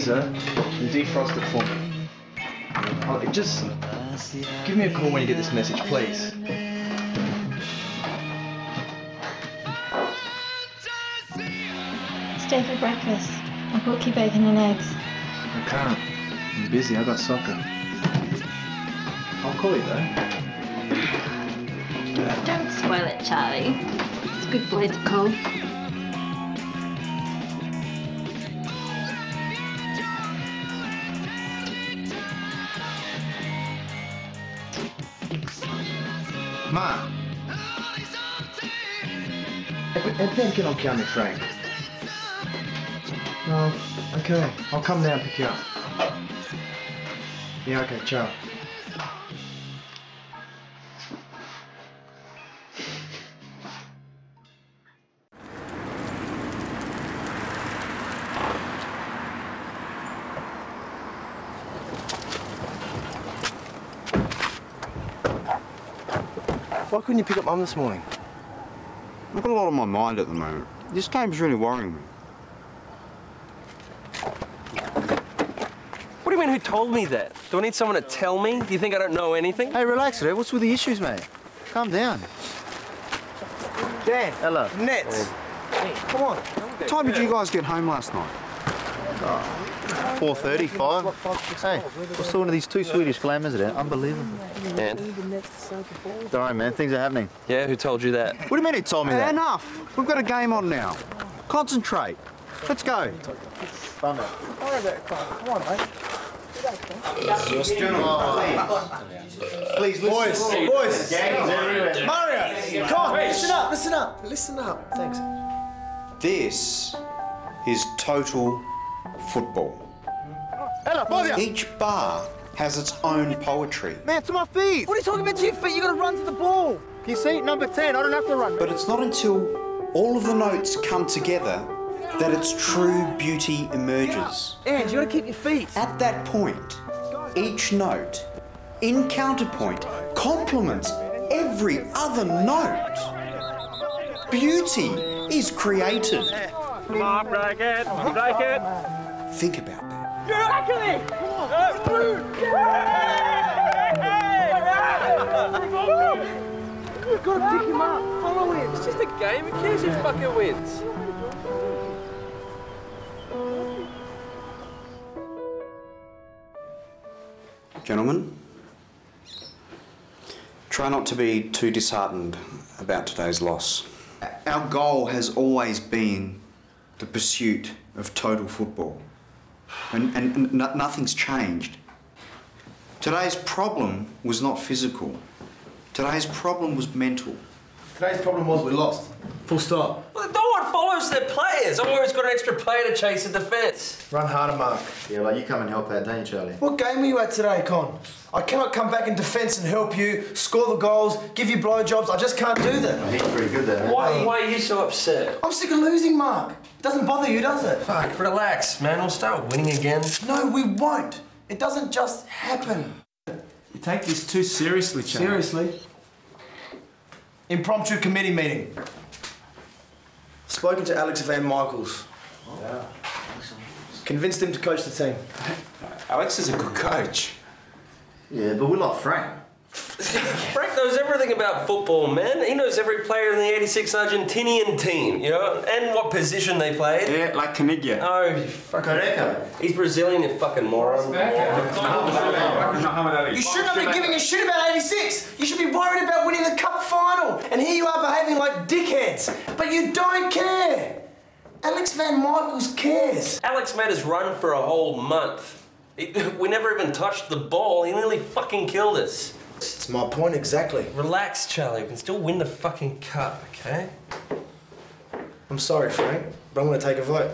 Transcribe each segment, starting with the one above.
freezer and defrost oh, it for me. Oh, just give me a call when you get this message, please. Stay for breakfast. I'll cook you bacon and eggs. I can't. I'm busy. I got soccer. I'll call you though. Don't spoil it, Charlie. It's a good boy to call. Perché non chiami Frank? No, okay. I'll come now and pick you up. Yeah, okay, ciao. Why couldn't you pick up Mum this morning? I've got a lot on my mind at the moment. This game's really worrying me. What do you mean, who told me that? Do I need someone to tell me? Do you think I don't know anything? Hey, relax, Red. What's with the issues, mate? Calm down. Dan. Hello. Nets. Come on. What time did you guys get home last night? 4.30, 5. Hey, what's talking to these two Swedish glamours there? Unbelievable. And? Don't worry, man. Things are happening. Yeah, who told you that? What do you mean he told me Hey, that? enough! We've got a game on now. Concentrate. Let's go. Come on, mate. Please, Boys, boys. Mario, come on, listen up, listen up, listen up. Thanks. This is total football. Hello, Bobby. Each bar has its own poetry, Man, to my feet. What are you talking about to your feet? You gotta run to the ball. Can you see? Number 10. I don't have to run. but it's not until all of the notes come together that its true beauty emerges. And you gotta keep your feet. At that point, each note, in counterpoint, complements every other note. Beauty is created. Come on, break it, break it. Think about that. You gotta pick him up. Follow him. It's just a game. Who cares who fucking wins? Gentlemen, try not to be too disheartened about today's loss. Our goal has always been the pursuit of total football, and, and, nothing's changed. Today's problem was not physical, today's problem was mental. Today's problem was we lost. Full stop. Well, no one follows their players. I've always got an extra player to chase the defence. Run harder, Mark. Yeah, like you come and help out, don't you, Charlie? What game were you at today, Con? I cannot come back in defence and help you, score the goals, give you blowjobs. I just can't do that. He's pretty good there, man. Why, why are you so upset? I'm sick of losing, Mark. It Doesn't bother you, does it? Fuck, relax, man. We'll start winning again. No, we won't. It doesn't just happen. You take this too seriously, Charlie. Seriously? Impromptu committee meeting. Spoken to Alex Van Michaels. Yeah. Convinced him to coach the team. Alex is a good coach. Yeah, but we like Frank. Frank knows everything about football, man. He knows every player in the 86 Argentinian team, you know, and what position they played. Yeah, like Caniggia. Oh, you fucking. Careca. He's Brazilian, you fucking moron. You should not be giving a shit about 86. You should be worried about winning the cup final. And here you are behaving like dickheads. But you don't care. Alex Van Michaels cares. Alex made us run for a whole month. He- we never even touched the ball. He nearly fucking killed us. It's my point exactly. Relax, Charlie. We can still win the fucking cup, okay? I'm sorry, Frank, but I'm going to take a vote.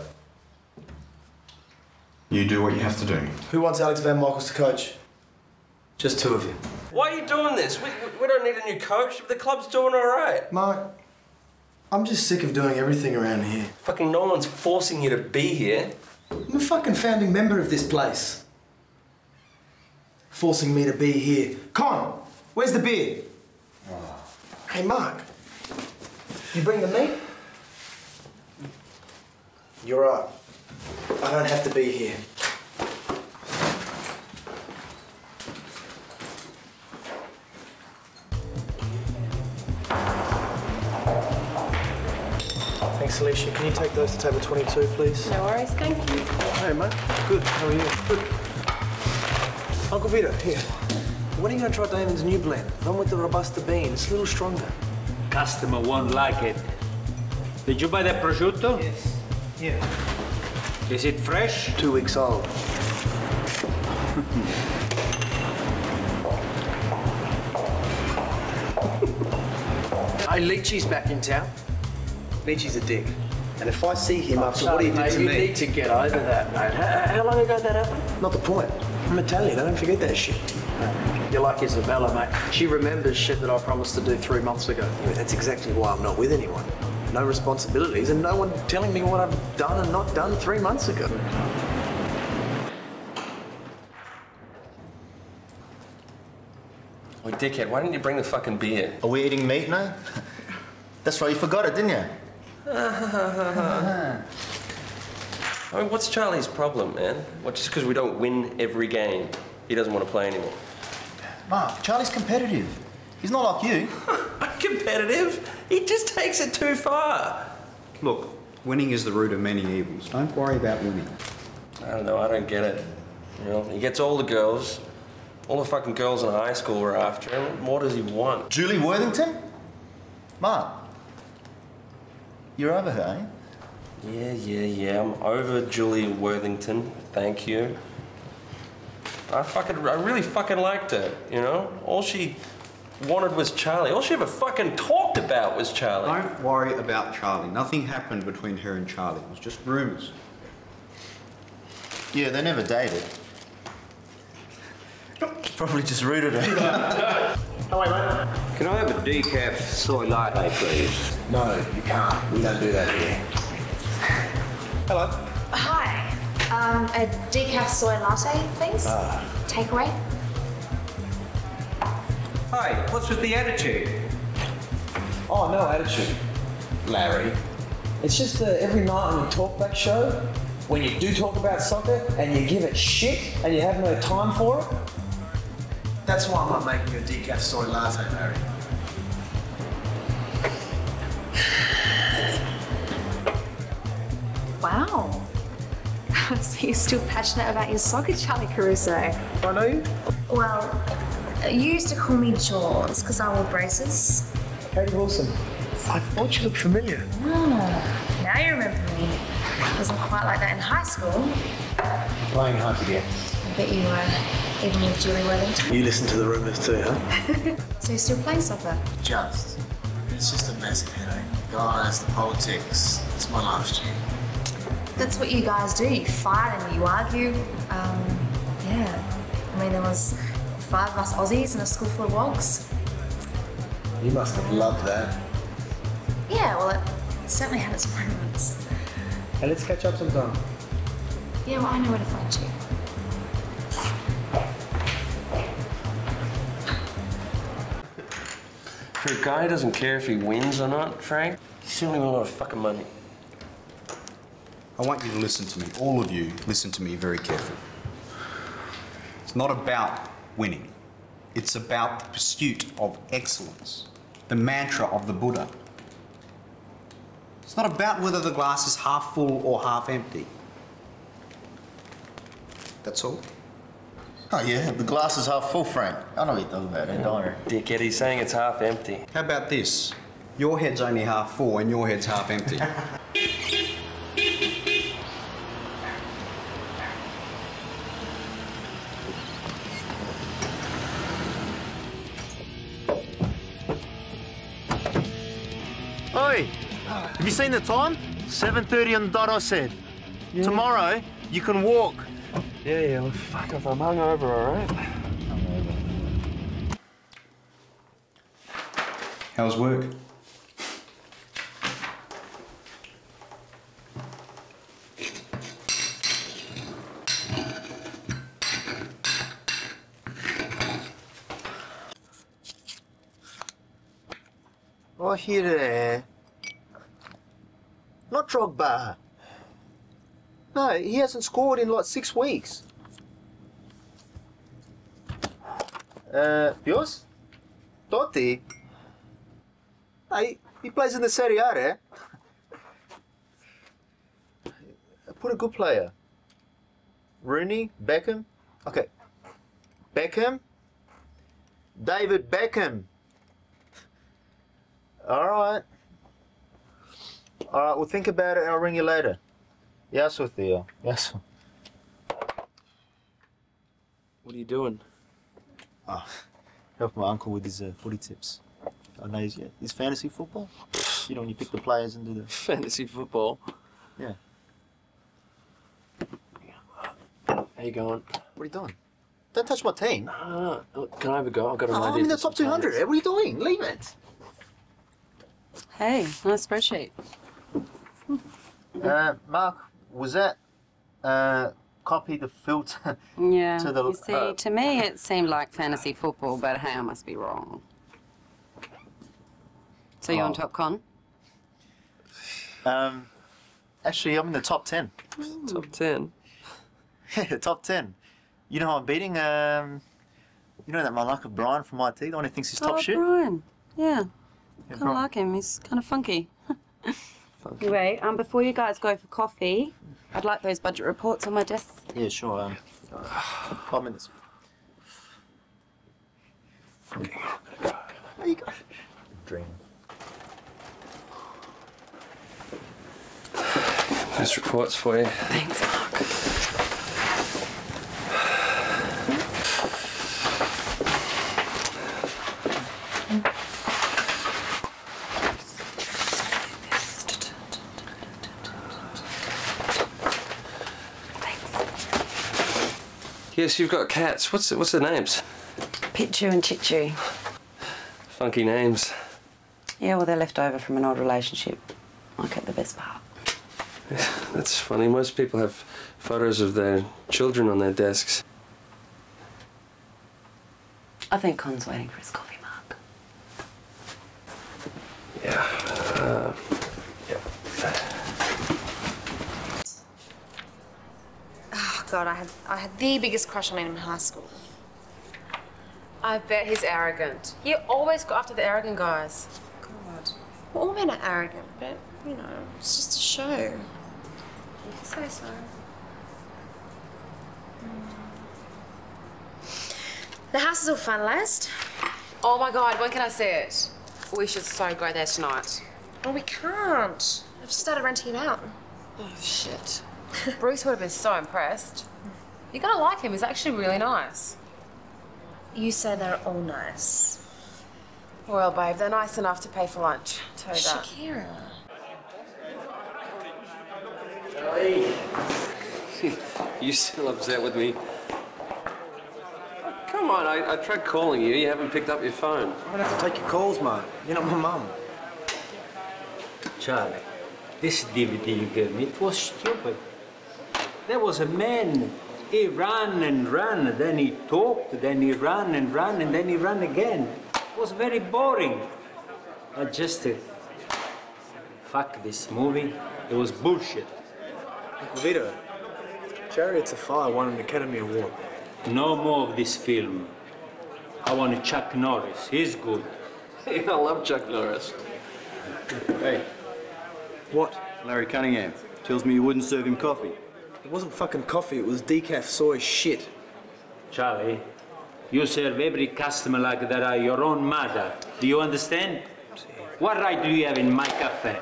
You do what you have to do. Who wants Alex Van Michaels to coach? Just two of you. Why are you doing this? We, we- we don't need a new coach. The club's doing all right. Mark, I'm just sick of doing everything around here. Fucking no one's forcing you to be here. I'm a fucking founding member of this place. Forcing me to be here. Con, where's the beer? Ah. Hey, Mark. You bring the meat? You're right. I don't have to be here. Thanks, Alicia. Can you take those to table 22, please? No worries, thank you. Hey, mate. Good. How are you? Good. Uncle Vito, here. When are you going to try Damon's new blend? The one with the Robusta bean. It's a little stronger. Customer won't like it. Did you buy the prosciutto? Yes. Yeah. Is it fresh? Two weeks old. hey, Leachy's back in town. Leachy's a dick. And if I see him after what he did to you me... need to get over that, mate. How, how long ago did that happen? Not the point. I'm Italian. I don't forget that shit. You're like Isabella, mate. She remembers shit that I promised to do three months ago. Yeah, that's exactly why I'm not with anyone. No responsibilities and no one telling me what I've done and not done three months ago. Oh, dickhead, why didn't you bring the fucking beer? Are we eating meat now? That's right, you forgot it, didn't you? I mean, what's Charlie's problem, man? What, just because we don't win every game, he doesn't want to play anymore? Mark, Charlie's competitive. He's not like you. I'm Competitive? He just takes it too far. Look, winning is the root of many evils. Don't worry about winning. I don't know, I don't get it. You know, he gets all the girls. All the fucking girls in high school were after him. What more does he want? Julie Worthington? Mark, you're over her, eh? Yeah, yeah, yeah. I'm over Julie Worthington. Thank you. I fucking, I really fucking liked her. You know, all she wanted was Charlie. All she ever fucking talked about was Charlie. Don't worry about Charlie. Nothing happened between her and Charlie. It was just rumours. Yeah, they never dated. Probably just rooted her. Can I have a decaf soy latte, please? No, you can't. We don't do that here. Hello. Hi. Um, a decaf soy latte, please. Takeaway. Hi, what's with the attitude? Oh, no attitude, Larry. It's just every night on the talkback show, when you do talk about soccer and you give it shit and you have no time for it. That's why I'm not making a decaf soy latte, Larry. Wow. so you're still passionate about your soccer, Charlie Caruso? I know you. Well, you used to call me Jaws because I wore braces. Katie Wilson. I thought you looked familiar. Oh, now you remember me. It wasn't quite like that in high school. Playing hard to get. I bet you were, even with Julie Worthington. You listen to the rumours too, huh? So you're still playing soccer? Just. It's just a massive headache. Guys, the politics. It's my last year. That's what you guys do. You fight and you argue. Um, yeah. I mean, there was five of us Aussies in a school full of wogs. You must have loved that. Yeah, well, it certainly had its moments. Hey, let's catch up sometime. Yeah, well, I know where to find you. For a guy who doesn't care if he wins or not, Frank, he's stealing a lot of fucking money. I want you to listen to me. All of you, listen to me very carefully. It's not about winning. It's about the pursuit of excellence, the mantra of the Buddha. It's not about whether the glass is half full or half empty. That's all. Oh yeah, the glass is half full, Frank. I know what you're talking about, eh, don't you? Dickhead, he's saying it's half empty. How about this? Your head's only half full and your head's half empty. Have you seen the time? 7.30 on the dot, I said. Yeah. Tomorrow, you can walk. Yeah, yeah, well, fuck off. I'm hungover, all right? Hungover. How's work? Oh, here today. Not Drogba. No, he hasn't scored in like six weeks. Uh, yours? Totti? Hey, he plays in the Serie A, eh? Put a good player. Rooney, Beckham. Okay. Beckham. David Beckham. All right. All right, we'll think about it and I'll ring you later. Yes, with Theo. Yes. What are you doing? Oh, help my uncle with his uh, footy tips. I know he's, yeah, his fantasy football. You know, when you pick the players and do the... Fantasy football? Yeah. How you going? What are you doing? Don't touch my team. Uh, can I have a go? I've got an Oh. I'm in the top 200. players. What are you doing? Leave it. Hey, nice spreadsheet. Uh, Mark, was that uh, copy the filter Yeah. to the... you see, uh, to me it seemed like fantasy football, but hey, I must be wrong. So you're on Oh. top con? Um, actually, I'm in the top 10. Top 10? Yeah, top 10. You know I'm beating? Um, you know that Malaka Brian from IT, the one who thinks he's top oh, shit? Brian. Yeah. Yeah, Kind of like him. He's kind of funky. Anyway, um, before you guys go for coffee, I'd like those budget reports on my desk. Yeah, sure. Um, five minutes. There you go. Dream. Those reports for you. Thanks, Mark. Yes, you've got cats. What's what's their names? Pichu and Chichu. Funky names. Yeah, well, they're left over from an old relationship. I kept the best part. That's funny. Most people have photos of their children on their desks. I think Con's waiting for his coffee, Mark. Yeah. Uh, Oh god, I had I had the biggest crush on him in high school. I bet he's arrogant. He always go after the arrogant guys. God. Well, all men are arrogant, but you know, it's just a show. You can say so. Mm. The house is all finalized. Oh my god, when can I see it? We should so go there tonight. Well, we can't. I've just started renting it out. Oh shit. Bruce would have been so impressed. You're gonna like him, he's actually really nice. You say they're all nice. Well, babe, they're nice enough to pay for lunch. Tell you that. Shakira. you still upset with me? Come on, I, I tried calling you. You haven't picked up your phone. I don't have to take your calls, Mark. You're not my mum. Charlie, this DVD you gave me, it was stupid. There was a man, he ran and ran, then he talked, then he ran and ran, and then he ran again. It was very boring. I just, uh, fuck this movie. It was bullshit. Uncle Vito, Chariots of Fire won an Academy Award. No more of this film. I want Chuck Norris. He's good. I love Chuck Norris. Hey. What? Larry Cunningham tells me you wouldn't serve him coffee. It wasn't fucking coffee, it was decaf soy shit. Charlie, you serve every customer like that are your own mother. Do you understand? What right do you have in my cafe?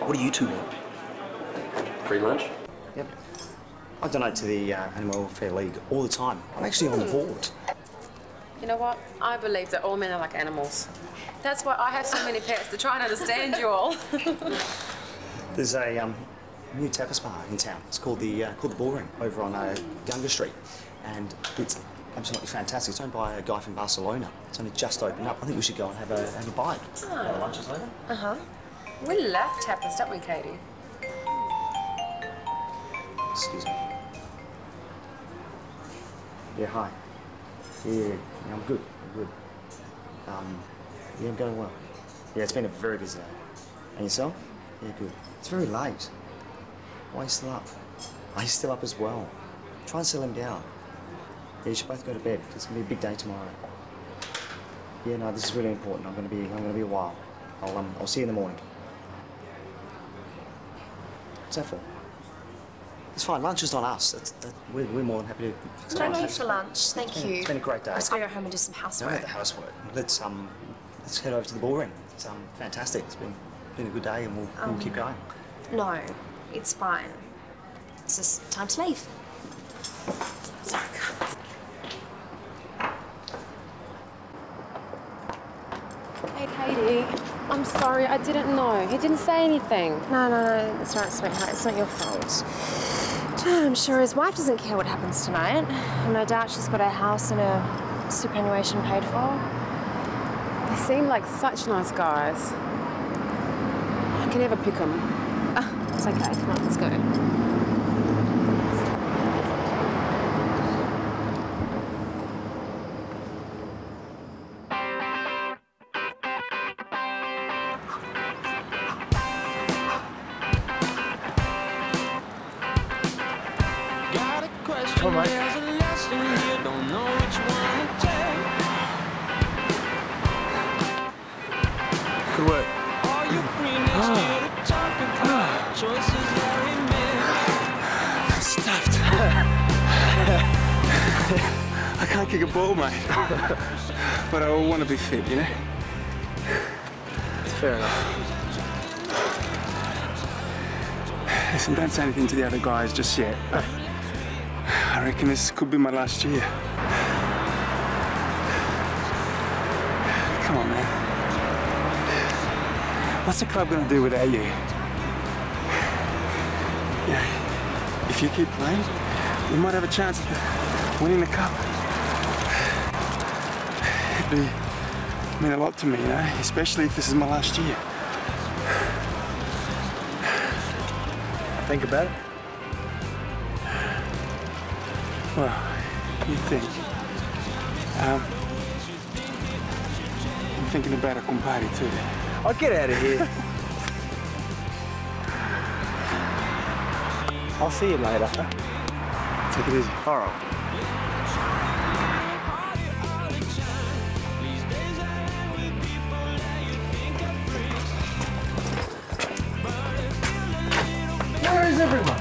What do you two want? Free lunch? Yep. I donate to the uh, Animal Welfare League all the time. I'm actually on the board. You know what? I believe that all men are like animals. That's why I have so many pets, to try and understand you all. There's a um, new tapas bar in town. It's called the uh, called the Bullring over on uh, Gunga Street, and it's absolutely fantastic. It's owned by a guy from Barcelona. It's only just opened up. I think we should go and have a have a bite. Have a lunches later. Uh-huh. We love tapas, don't we, Katie? Excuse me. Yeah, hi. Yeah, I'm good. I'm good. Um, yeah, I'm going well. Yeah, it's been a very busy day. And yourself? Yeah, good. It's very late. Why are you still up? Are you still up as well? Try and settle him down. Yeah, you should both go to bed. It's gonna be a big day tomorrow. Yeah, no, this is really important. I'm gonna be, I'm gonna be a while. I'll, um, I'll see you in the morning. What's that for? It's fine. Lunch is on us. That's, that, we're, we're more than happy to. fix No need for lunch, thank It's been- you. It's been a great day. I'm just gonna go home and do some No, housework. the housework. Let's um, let's head over to the ballroom. It's um, fantastic. It's been been a good day, and we'll, Um, we'll keep going. No, it's fine. It's just time to leave. Hey, Katie. I'm sorry, I didn't know. He didn't say anything. No, no, no, it's all right, sweetheart. It's not your fault. I'm sure his wife doesn't care what happens tonight. And no doubt she's got her house and her superannuation paid for. They seem like such nice guys. I can never pick them. Ah, it's okay. Come on, let's go. Fit, you know? It's fair enough. Listen, don't say anything to the other guys just yet. I reckon this could be my last year. Come on, man. What's the club gonna do without you? Yeah. If you keep playing, we might have a chance of winning the cup. It'd be mean a lot to me, you know, especially if this is my last year. I think about it. Well, you think? Um, I'm thinking about a compadre too. I'll get out of here. I'll see you later. Take it easy. All right. Is everyone?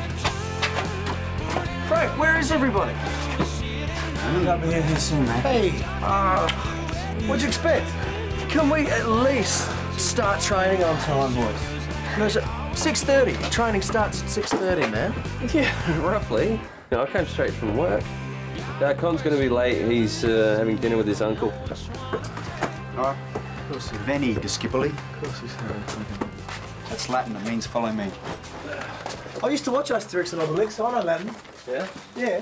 Frank, where is everybody? I'll be here soon, mate. Hey, uh, what'd you expect? Can we at least start training on time, boys? No, it's at 6.30. Training starts at 6.30, man. Yeah, roughly. You know, I came straight from work. Uh, Con's going to be late. He's uh, having dinner with his uncle. Oh, Veni discipuli. Of course he's That's Latin. It means follow me. I used to watch Asterix and Obelix. I know Latin. Yeah? Yeah.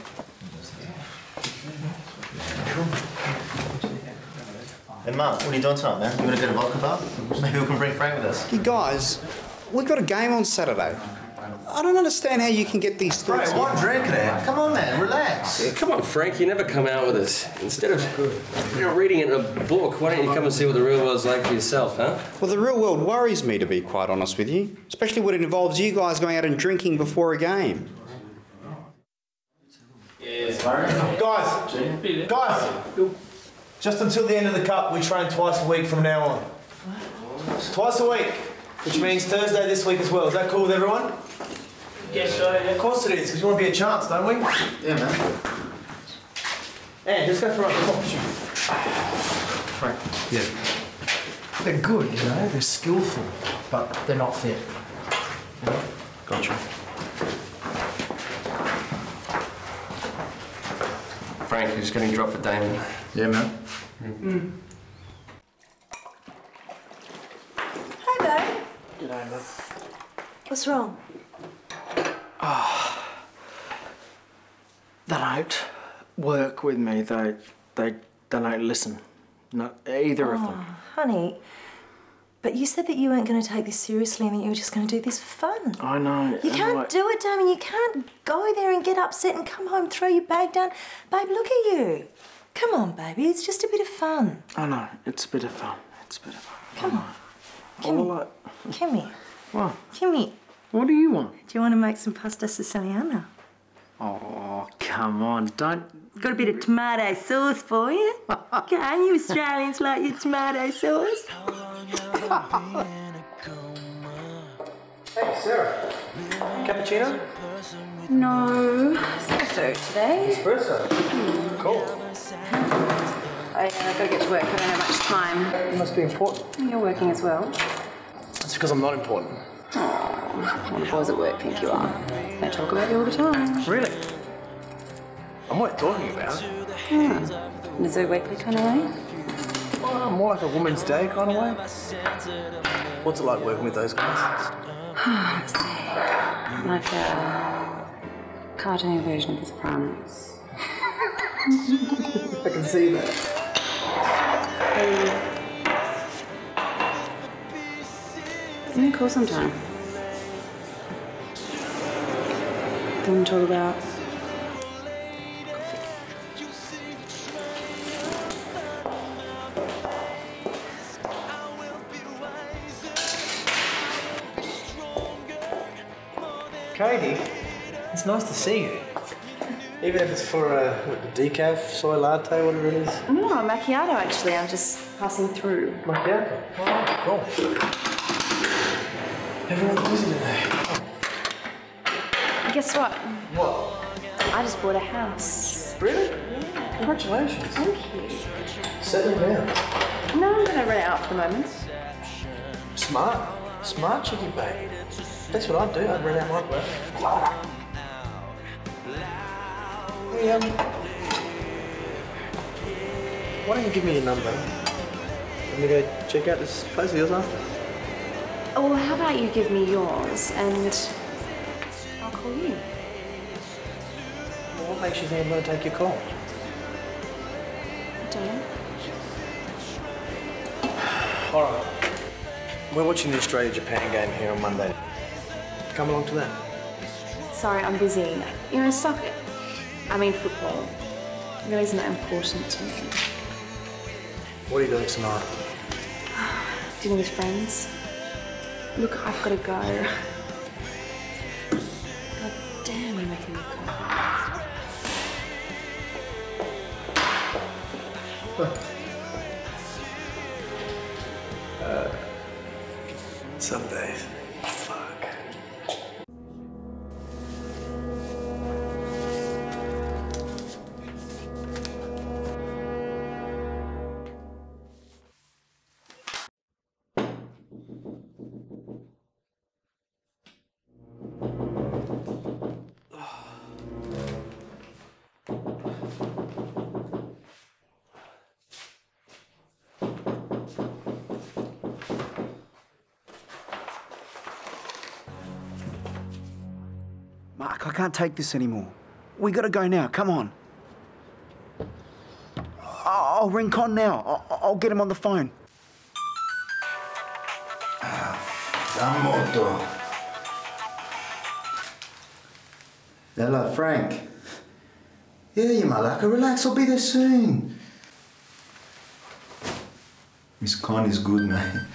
Hey, Mark, what are you doing tonight, man? You want to go to vodka bar? Maybe we can bring Frank with us. You guys, we've got a game on Saturday. I don't understand how you can get these thoughts. Bro, one drink there. Come on, man, relax. Yeah, come on, Frank. You never come out with us. Instead of you know, reading it in a book, why don't you come and see what the real world's like for yourself, huh? Well, the real world worries me, to be quite honest with you. Especially when it involves you guys going out and drinking before a game. Guys, guys, just until the end of the cup, we train twice a week from now on. Twice a week, which means Thursday this week as well. Is that cool with everyone? Yes, sir. Of course it is, because we want to be a chance, don't we? Yeah, man. And just go for a come on, shoot. Frank. Yeah. They're good, you know, they're skillful, but they're not fit. Gotcha. Frank, who's getting dropped for Damon? Yeah, man. Mm. Hi, babe. G'day, man. What's wrong? Ah. They don't work with me. They, they, they don't listen. Not either of them. Oh, honey, but you said that you weren't going to take this seriously and that you were just going to do this for fun. I know. You can't like- do it, Damien. You can't go there and get upset and come home, throw your bag down. Babe, look at you. Come on, baby. It's just a bit of fun. I know, it's a bit of fun. It's a bit of fun. Come on. All Come like, what? Here. What do you want? Do you want to make some pasta siciliana? Oh, come on, don't. Got a bit of tomato sauce for you. Can you Australians like your tomato sauce? Hey, Sarah. Cappuccino? No. Espresso today. Espresso. Cool. I uh, gotta get to work. I don't have much time. You must be important. You're working as well. That's because I'm not important. Oh, all the boys at work think you are. They talk about you all the time. Really? I'm worth talking about. In a Zoo Weekly kind of way? Well, more like a Woman's Day kind of way. What's it like working with those guys? Like a cartoon version of The Sopranos. I can see that. Give me a call sometime. Do want to talk about Katie, it's nice to see you. Even if it's for a what, decaf, soy latte, whatever it is. No, a macchiato actually. I'm just passing through. Macchiato. Oh, cool. Everyone's busy today. Guess what? What? I just bought a house. Really? Yeah. Congratulations. Thank you. Settling down. No, I'm gonna rent it out for the moment. Smart. Smart chicken baby. That's what I'd do. I'd rent out my place. Hey, um, why don't you give me your number? Let me go check out this place of yours after. Oh, well, how about you give me yours and call you. Well, what makes you think I'm going to take your call? I don't know. All right. We're watching the Australia-Japan game here on Monday. Come along to that. Sorry, I'm busy. You know, soccer. I mean, football. Really isn't that important to me. What are you doing tonight? Dinner with friends. Look, I've got to go. Uh, can't take this anymore. We gotta go now. Come on. I'll, ring Con now. I'll, I'll get him on the phone. Damoto. Hello, Frank. Yeah, you malaka. Relax, I'll be there soon. Miss Con is good, man.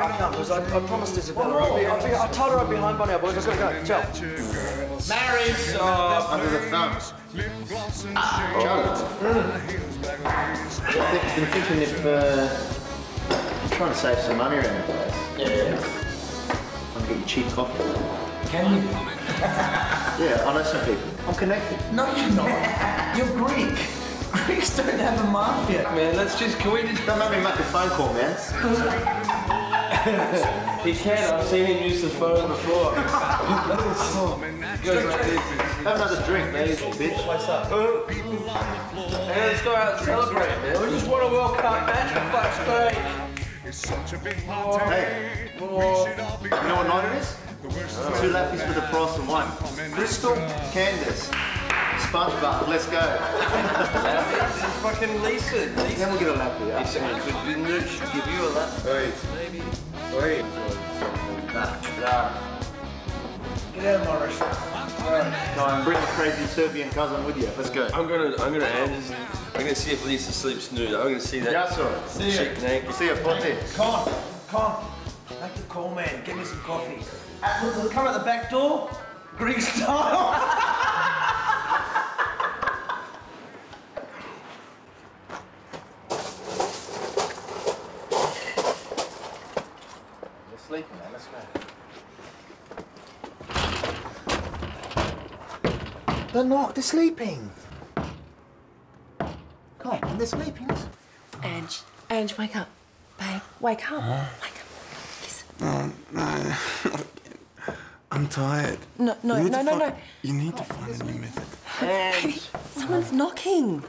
Team. No, no, I can't, I. I, I promised Isabella. I'll be, I'll be, I told her I'd be home by now, boys. I've got to go. Ciao. Marriage. Oh, Under the thumb. Charlie. I've been thinking if uh, trying to save some money around the place. Yeah. I'm getting cheap coffee. Can you? Yeah, I know some people. I'm connected. No, you're not. You're Greek. Greeks don't have a mafia. Man, let's just, can we just... Don't make me make a phone call, man. he can, I've seen him use the phone before. Goes like this. Have another drink, man, you bitch. What's up? Hey, let's go out and celebrate, man. We just won a World Cup match, for fuck's sake. Hey, you know what night it is? Two lappies for the price of one. Crystal, Candace, SpongeBob, let's go. It's fucking Lisa. Lisa. Then we'll get a lappy. Yeah. Lisa could give you a lap. Hey. Hey. Get out of my restaurant. Come on, bring the crazy Serbian cousin with you. Let's go. I'm gonna, I'm gonna end. I'm gonna see if Lisa sleeps nude. I'm gonna see that. Yeah, sorry. See ya. chick naked. See ya, Potti. Con, Con, make the call, man. Get me some coffee. Uh, come at the back door, Greek style. Sleeping, man. Let's go. They're not. They're sleeping. Come on, they're sleeping. Ange, Ange, wake up. Babe, wake up. Wake No, no. I'm tired. No, no, no, no, no. You need to find a new method. Baby, someone's knocking.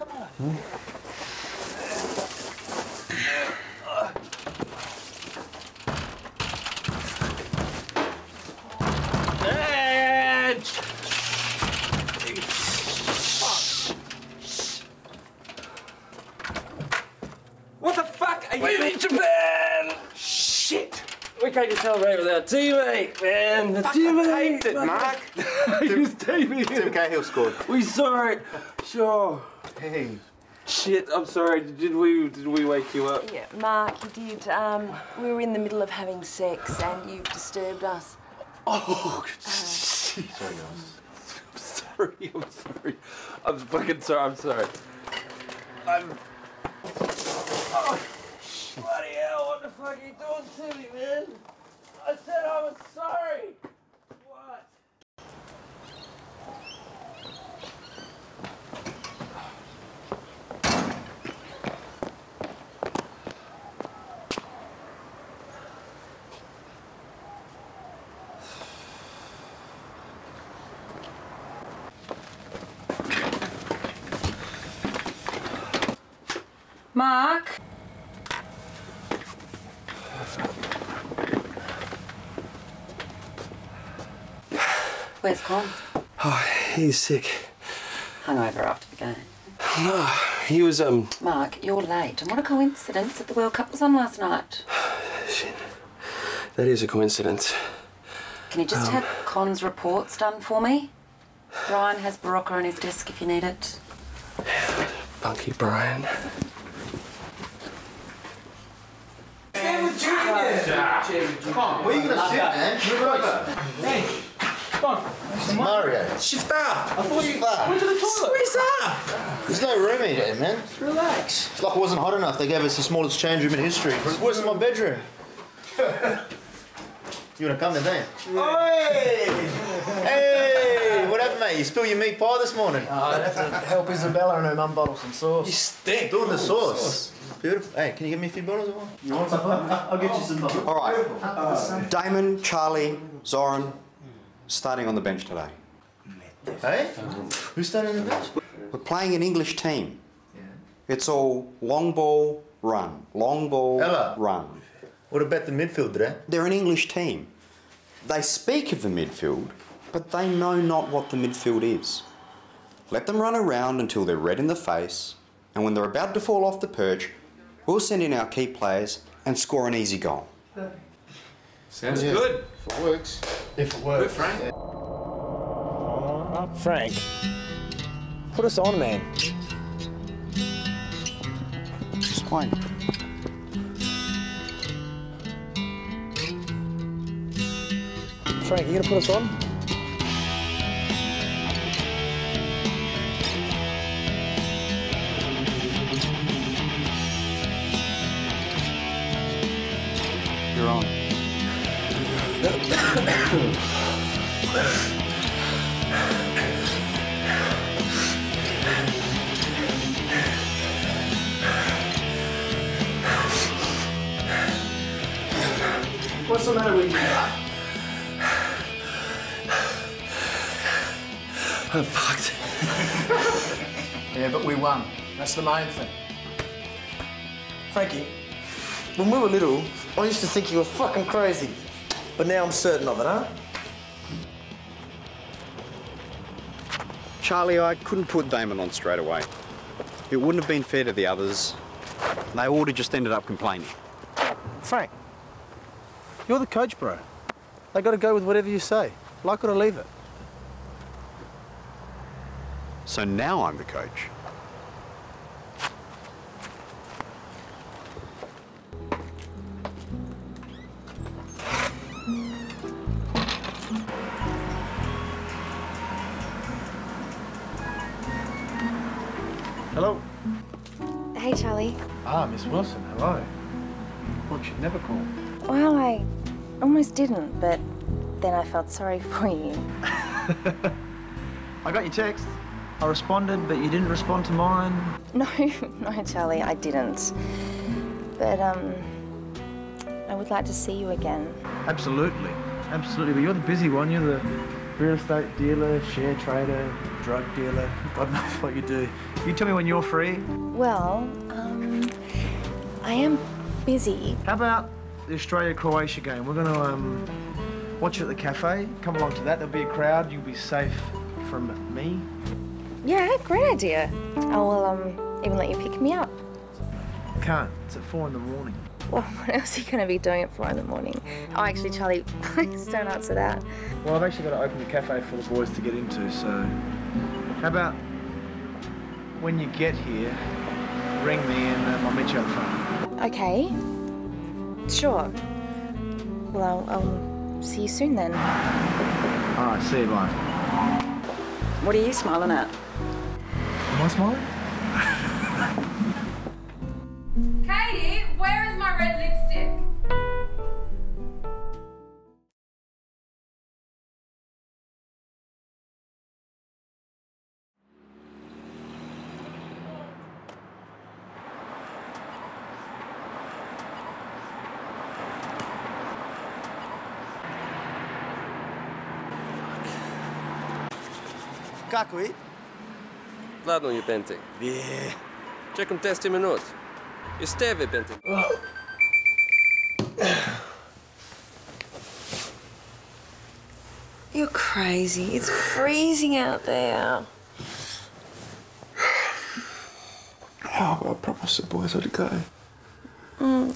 Edge! What the fuck are you in Japan? Shit! We can't get celebrate with our teammate, man. The teammate. it, Mark. His teammate. Tim Cahill scored. We saw it. Sure. Hey. Shit, I'm sorry. Did we did we wake you up? Yeah, Mark, you did. Um, we were in the middle of having sex and you've disturbed us. Oh, sorry, guys. I'm sorry. I'm sorry. I'm fucking sorry. I'm sorry. I'm. Oh, bloody hell! What the fuck are you doing to me, man? I said I was sorry. What? Mark? Where's Con? Oh, he's sick. Hungover after the game. No, he was um. Mark, you're late. And what a coincidence that the World Cup was on last night. Shit. That is a coincidence. Can you just Um. have Con's reports done for me? Brian has Berocca on his desk if you need it. Funky Brian. Come on, where are you gonna sit, man? Move over. Hey, come on. Mario. Shift up. I thought you Shift up. went to the toilet. Squeeze up. There's no room in here, man. Relax. It's like it wasn't hot enough. They gave us the smallest change room in history. It's worse than my bedroom. You wanna come then, don't? Hey! Hey! What happened, mate? You spilled your meat pie this morning. Oh, I had to help Isabella and her mum bottle some sauce. You stink. Doing the sauce. Beautiful. Hey, can you give me a few bottles of wine? You want some? I'll get you some bottles. All right. Damon, Charlie, Zoran, starting on the bench today. Hey? Who's starting on the bench? We're playing an English team. Yeah. It's all long ball, run. Long ball, Ella. run. What about the midfield today? They're an English team. They speak of the midfield, but they know not what the midfield is. Let them run around until they're red in the face, and when they're about to fall off the perch, we'll send in our key players and score an easy goal. Sounds Yeah. good. If it works. If it works. Good, Frank. Uh, Frank, put us on, man. Just wait. Frank, you gonna put us on? But we won. That's the main thing. Frankie, when we were little, I used to think you were fucking crazy. But now I'm certain of it, huh? Charlie, I couldn't put Damon on straight away. It wouldn't have been fair to the others. They all would have just ended up complaining. Frank, you're the coach, bro. They got to go with whatever you say. Like it or leave it. So now I'm the coach. Hello. Hey, Charlie. Ah, Miss Wilson, hello. Thought you'd never call. Well, I almost didn't, but then I felt sorry for you. I got your text. I responded, but you didn't respond to mine. No, no, Charlie, I didn't. But, um, I would like to see you again. Absolutely. Absolutely. But you're the busy one. You're the real estate dealer, share trader, drug dealer. God knows what you do. You tell me when you're free. Well, um, I am busy. How about the Australia-Croatia game? We're going to um, watch it at the cafe. Come along to that. There'll be a crowd. You'll be safe from me. Yeah, great idea. I will, um, even let you pick me up. Can't. It's at four in the morning. Well, what else are you going to be doing at four in the morning? Oh, actually, Charlie, please don't answer that. Well, I've actually got to open the cafe for the boys to get into, so how about when you get here, ring me and um, I'll meet you out the front. Okay. Sure. Well, I'll, I'll see you soon then. All right, see you, bye. What are you smiling at? Am I smiling? Katie, where is my red lipstick? Kako i? Ladno je Penting. Je. Čekam 10 minut. Iz tebe, Penting. You're crazy. It's freezing out there. Oh, I promised the boys I'd go. Mm.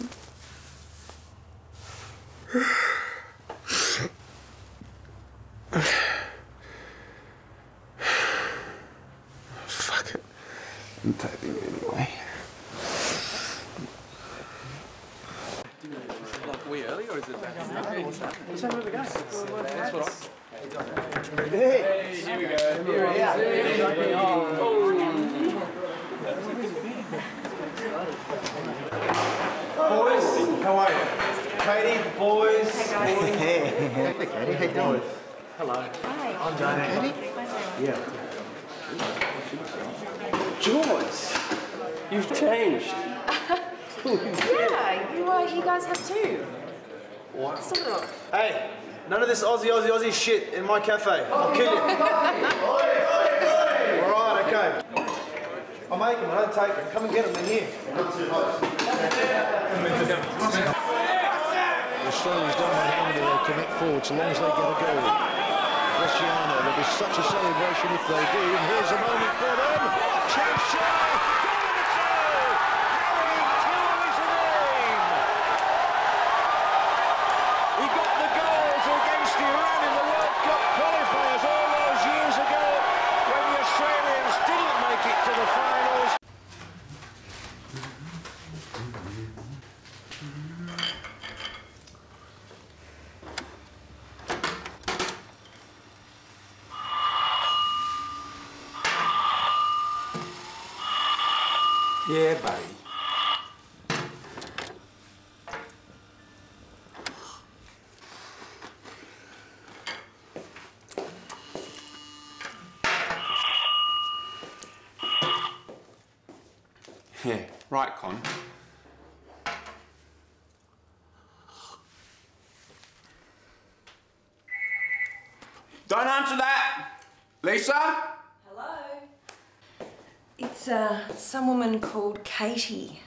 Some woman called Katie.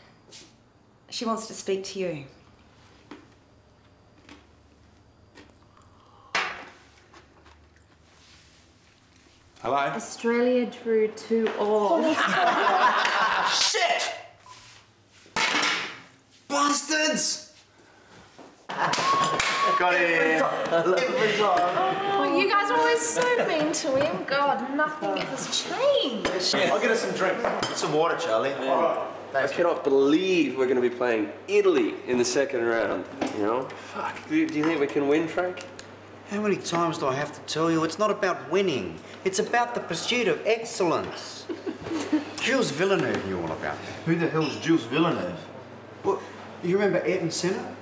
She wants to speak to you. Hello? Australia drew two all. Shit! Bastards! Got it. Every time. Oh, you guys are always so mean to him. God, nothing has changed. I'll get us some drinks. Some water, Charlie. Alright. I cannot believe we're going to be playing Italy in the second round. You know? Fuck. Do, do you think we can win, Frank? How many times do I have to tell you? It's not about winning. It's about the pursuit of excellence. Gilles Villeneuve knew all about that. Who the hell's Gilles Villeneuve? Well, you remember Ayrton Senna?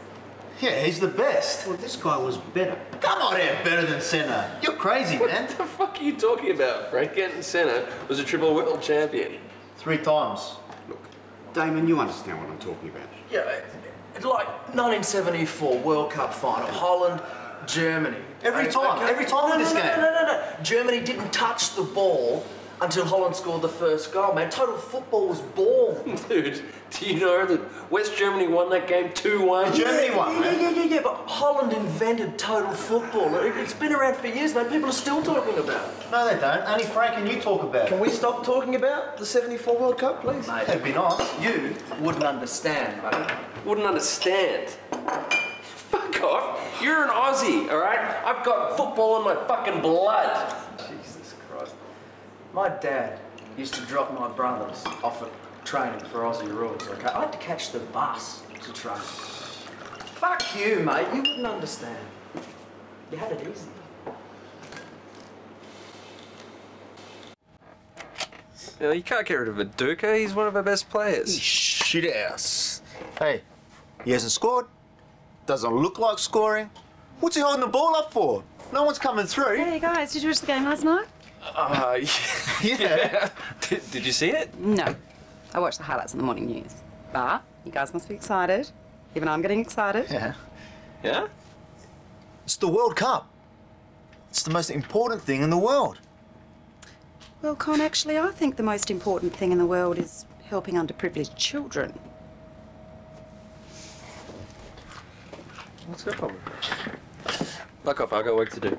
Yeah, he's the best. Well, this guy was better. Come on, Ed, better than Senna. You're crazy, man. What the fuck are you talking about? Frank Ayrton Senna was a triple world champion. Three times. Look, Damon, you understand what I'm talking about. Yeah, it's like 1974 World Cup final, Holland, Germany. Every time, every time no, in no, this no, game. No, no, no, no. Germany didn't touch the ball until Holland scored the first goal, man. Total football was born. Dude, do you know that West Germany won that game 2-1? Germany won, Yeah, man. yeah, yeah, yeah, but Holland invented total football. It, it's been around for years, man. People are still talking about it. No, they don't. Only Frank and you talk about it. Can we stop talking about the 74 World Cup, please? Mate, it'd be nice. You wouldn't understand, buddy. Wouldn't understand. Fuck off. You're an Aussie, all right? I've got football in my fucking blood. Jesus Christ. My dad used to drop my brothers off at training for Aussie rules, okay? I had to catch the bus to train. Fuck you, mate. You wouldn't understand. You had it easy. You, know, you can't get rid of Viduka. He's one of our best players. Shit ass. Hey, he hasn't scored. Doesn't look like scoring. What's he holding the ball up for? No one's coming through. Hey guys, did you watch the game last night? Uh, Yeah. did, did you see it? No. I watched the highlights in the morning news. But you guys must be excited. Even I'm getting excited. Yeah. Yeah? It's the World Cup. It's the most important thing in the world. Well, Con, actually, I think the most important thing in the world is helping underprivileged children. What's your problem? Fuck off, I've got work to do.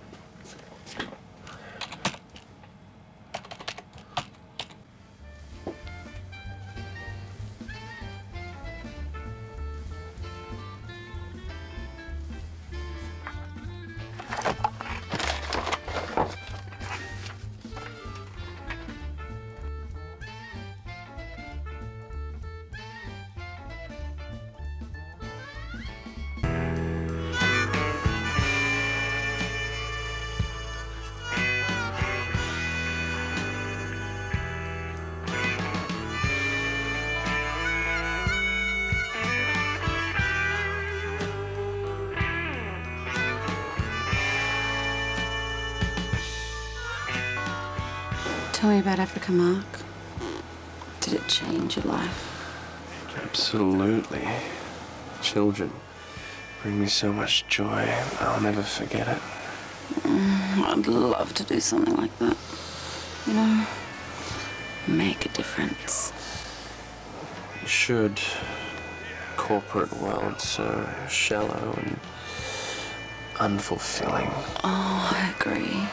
Tell me about Africa, Mark. Did it change your life? Absolutely. Children bring me so much joy. I'll never forget it. Mm, I'd love to do something like that. You know, make a difference. You should. Corporate world so shallow and unfulfilling. Oh, I agree.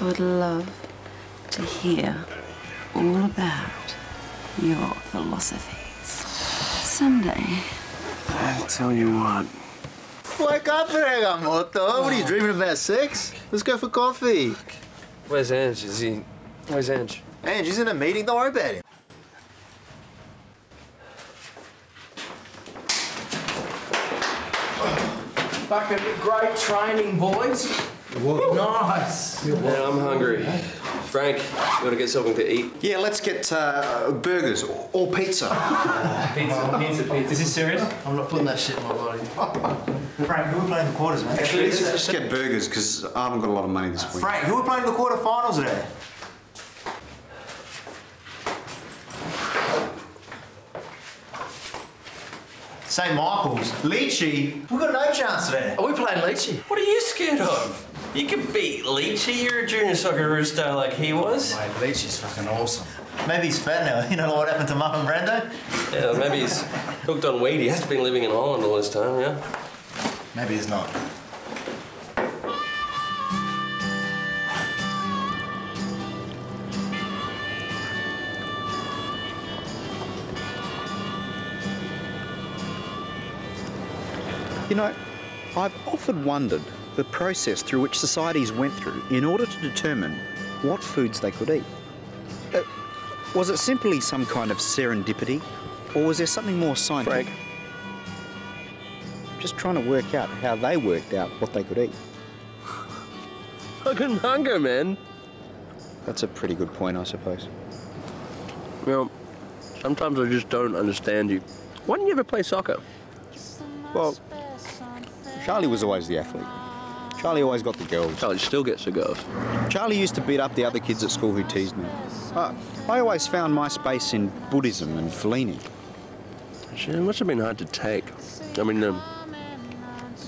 I would love to hear all about your philosophies someday. I'll tell you what. Wake up, Regamoto. What are you dreaming about sex? Let's go for coffee. Where's Ange? Is he? Where's Ange? Ange, he's in a meeting. Don't worry about him. Fucking great training, boys. Nice. Yeah, I'm hungry. Frank, you want to get something to eat? Yeah, let's get uh, burgers or, or pizza. Pizza, pizza, pizza. Is this serious? I'm not putting that shit in my body. Frank, who are playing the quarters, man? Actually, let's just get burgers because I haven't got a lot of money this week. Frank, who are playing the quarterfinals today? St. Michael's. Leachy. We've got no chance today. Are we playing Leachy? What are you scared of? You could beat Leachy. You're a junior soccer rooster like he was. Mate, Leachy's fucking awesome. Maybe he's fat now. You know what happened to Mum and Brando? Yeah, maybe he's hooked on weed. He has to been living in Holland all this time, yeah? Maybe he's not. You know, I've often wondered the process through which societies went through in order to determine what foods they could eat. Uh, was it simply some kind of serendipity, or was there something more scientific? Just trying to work out how they worked out what they could eat. Fucking hunger, man. That's a pretty good point, I suppose. Well, sometimes I just don't understand you. Why didn't you ever play soccer? Well, Charlie was always the athlete. Charlie always got the girls. Charlie still gets the girls. Charlie used to beat up the other kids at school who teased me. Uh, I always found my space in Buddhism and Fellini. It must have been hard to take. I mean, the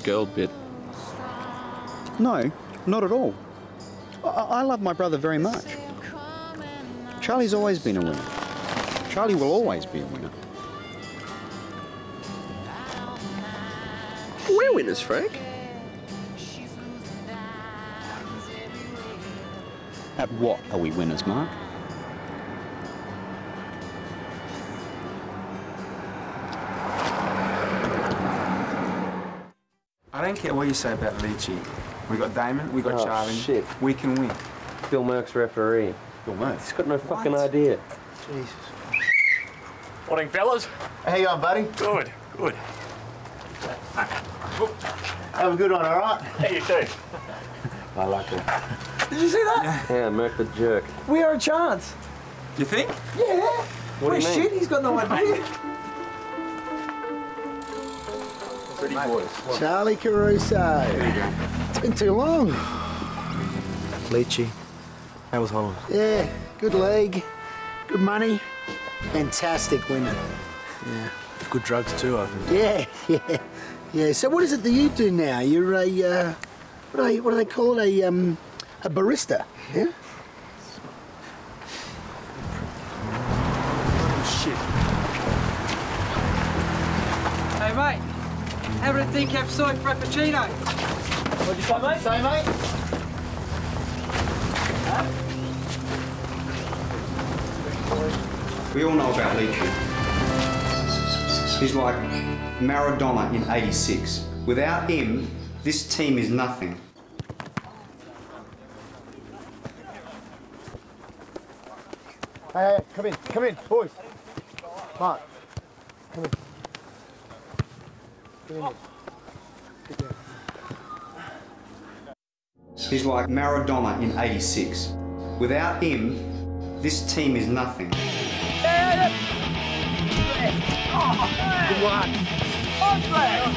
girl bit. No, not at all. I, I love my brother very much. Charlie's always been a winner. Charlie will always be a winner. We're winners, Frank. At what are we winners, Mark? I don't care what you say about Leachy. We got Damon, we got Oh, Charlie. shit. We can win. Bill Merck's referee. Bill Merck? He's got no fucking idea. Jesus. Morning, fellas. How you going, buddy? Good, good. Have a good one, all right? How you too? I like it. Did you see that? Yeah, Merck the jerk. We are a chance. You think? Yeah. What do We're you mean? shit. He's got no idea. Pretty boys. Charlie Caruso. It's been too long. Leachy. How was Holland? Yeah, good league, good money, fantastic women. Yeah. Good drugs too, I think. Yeah, yeah, yeah. So what is it that you do now? You're a, uh, what, do they, what do they call it? A, um, a barista, yeah? Hey, mate. Having a decaf soy frappuccino. What'd you say, mate? Say, mate. We all know about Leachy. He's like Maradona in 86. Without him, this team is nothing. Hey, hey, come in, come in, boys. Mark, come in. Get in here. Sit down. He's like Maradona in 86. Without him, this team is nothing. Good one. On flag.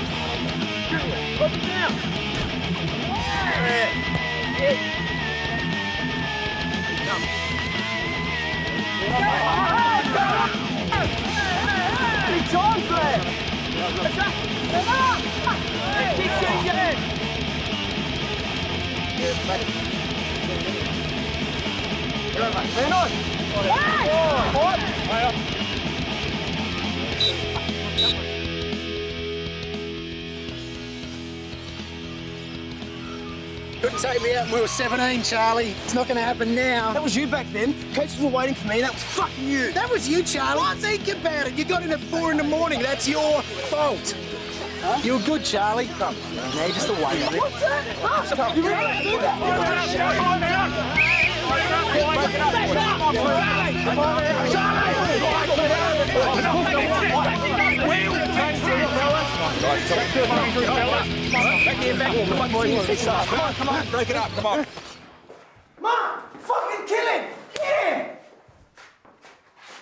Put it down. It's on flag. Keep shooting your head. Man on. Couldn't take me out when we were 17, Charlie. It's not going to happen now. That was you back then. Coaches were waiting for me. That was fucking you. That was you, Charlie. What? Think about it. You got in at four in the morning. That's your fault. You were good, Charlie. Oh, now you're just a waiter. What's that? Oh, you really do Come on, come on, break it up, come on. Mom, fucking kill him!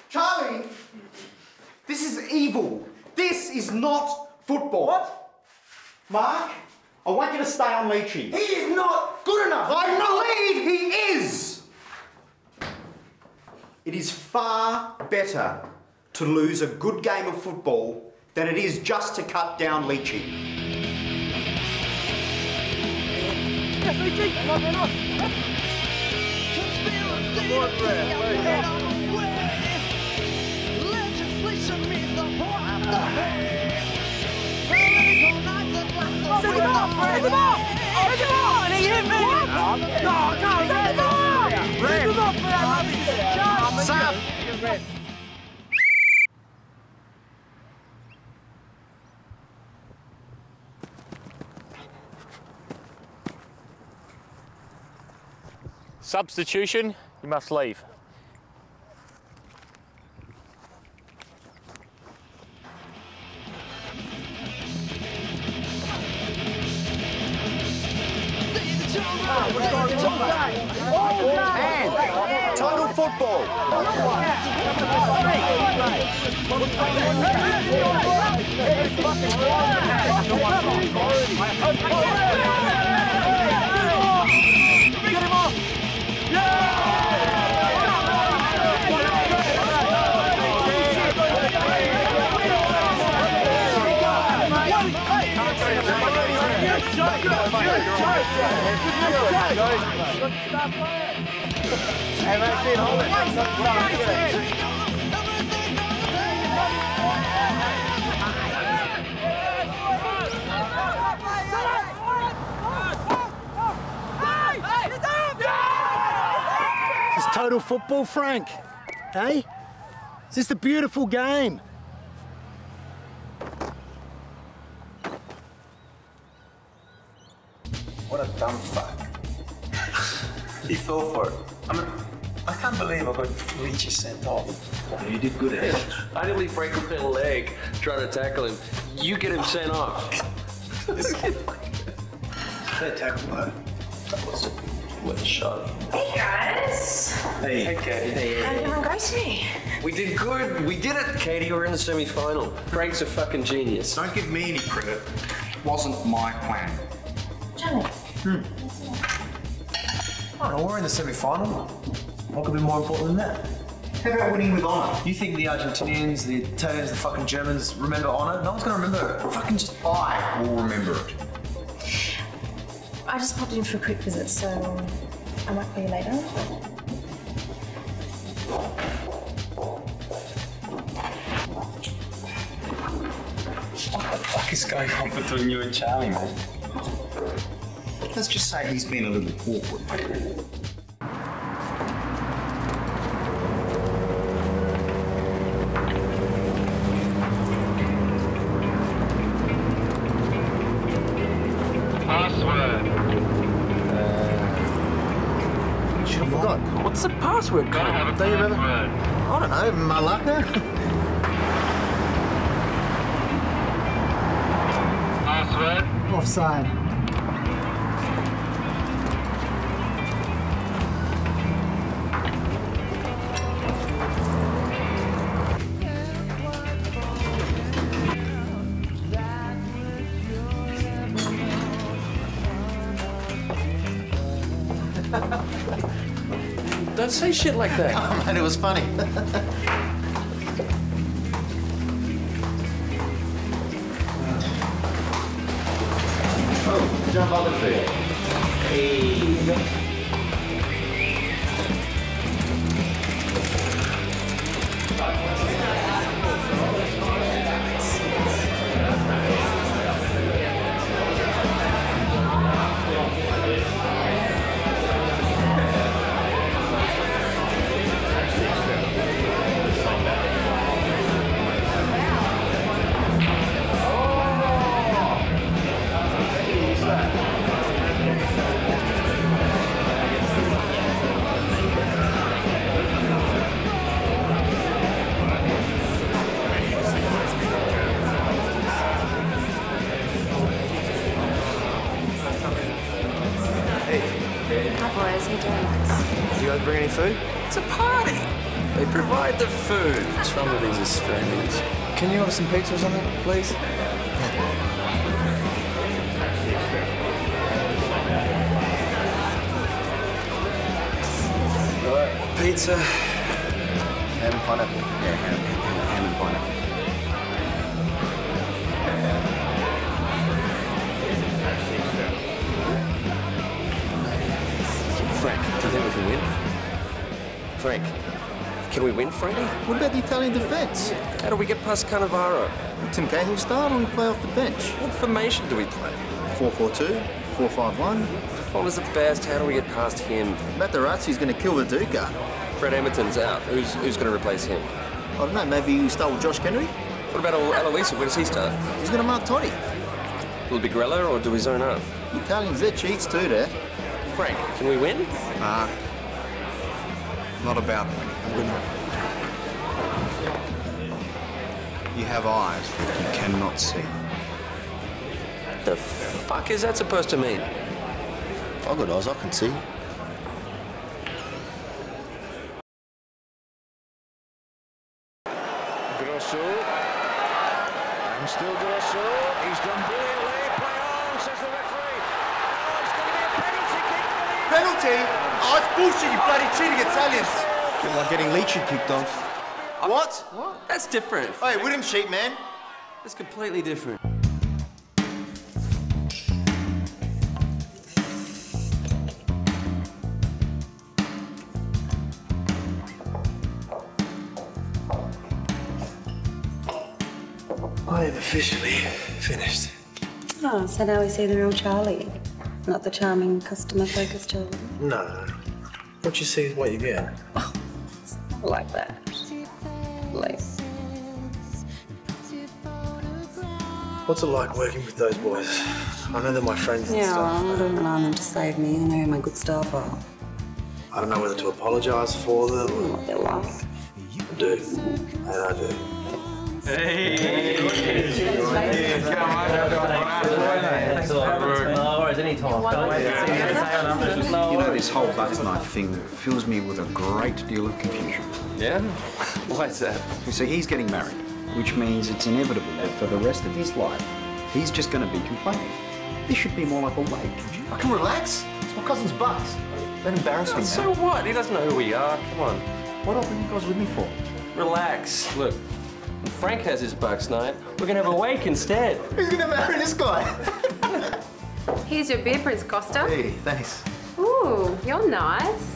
Charlie, this is evil. This is not football. What? Mark, I want you to stay on Leachy. He is not good enough. I believe he is. It is far better to lose a good game of football than it is just to cut down Leachy. Yes, Luigi! Come on, then Send him off, Send him off! Send him off! He hit me! No, no, send him off! Send him off, Fred! Sam! Substitution, you must leave. And total football. Get Hey, Maxine, hold it. This is total football, Frank. Hey? Is this the beautiful game? What a dumb fuck. he fell for it. I mean, I can't believe I got Richie sent off. You did good, eh? I nearly break my leg trying to tackle him. You get him sent off. Fair tackle, though. That was a good. Hey guys. Hey, hey, Katie. How you doing, Gracie? We did good. We did it, Katie. We're in the semi-final. Frank's a fucking genius. Don't give me any credit. It wasn't my plan. Johnny. Hmm. Oh, no, we're in the semi-final. What could be more important than that? How about winning with honour? You think the Argentinians, the Italians, the fucking Germans remember honour? No one's gonna remember it. Fucking just I will remember it. I just popped in for a quick visit, so I might call you later. What the fuck is going on between you and Charlie, man? Let's just say he's been a little awkward. Should password? Do you remember? I don't know, Malacca? Password? Offside. Shit like that. Oh, man, it was funny. Some pizza or something, please? Pizza. And pineapple. Yeah, can we win, Frankie? What about the Italian defence? How do we get past Cannavaro? Tim Cahill start or play off the bench? What formation do we play? 4-4-2, 4-5-1. Follows the best. How do we get past him? Materazzi's going to kill the Duca. Brett Emerton's out. Who's who's going to replace him? I don't know, maybe you start with Josh Kennedy? What about Al- Aloisi? Where does he start? He's going to mark Toddy. Will it be Grella or do we zone up? The Italians, they're cheats too there. Frank, can we win? Nah. Not about. You have eyes, but you cannot see. What The fuck is that supposed to mean? I've got eyes, I can see. Grosso. And still Grosso. He's done brilliantly. Play on, says the referee. Oh, it's going to be a penalty kick for the... Penalty? Oh, it's bullshit, you bloody cheating Italians. Feel like getting Leachy kicked off. What? What? That's different. Hey, we didn't cheat, man. That's completely different. I am officially finished. Oh, so now we see the real Charlie, not the charming customer-focused Charlie. No. What you see is what you get. I like that. Like, What's it like working with those boys? I know they're my friends and yeah, stuff. I don't rely on them to save me. I know who my good staff are. I don't know whether to apologise for them. or What they're like. I do. And I do. You know, this whole butter knife thing fills me with a great deal of confusion. Yeah? Why is that? You see, he's getting married, which means it's inevitable that for the rest of his life, he's just going to be complaining. This should be more like a wake. I can relax. It's my cousin's bucks. Don't embarrass me, So man. what? He doesn't know who we are. Come on. What do I you guys with me for? Relax. Look, Frank has his bucks night, we're gonna have a wake instead. Who's going to marry this guy? Here's your beer, Prince Costa. hey, thanks. Ooh, you're nice.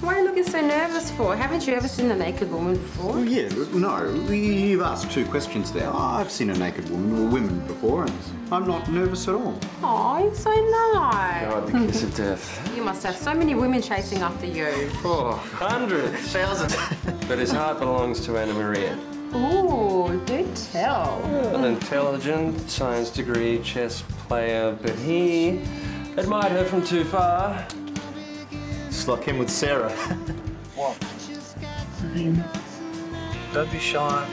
What are you looking so nervous for? Haven't you ever seen a naked woman before? Oh, yeah, no, you've asked two questions there. I've seen a naked woman or women before, and I'm not nervous at all. Oh, you're so nice. God, the kiss of death. You must have so many women chasing after you. Oh, hundreds. Thousands. But his heart belongs to Anna Maria. Ooh, do tell. An intelligent, science degree chess player, but he admired her from too far. Just like him with Sarah. What? Don't be shy.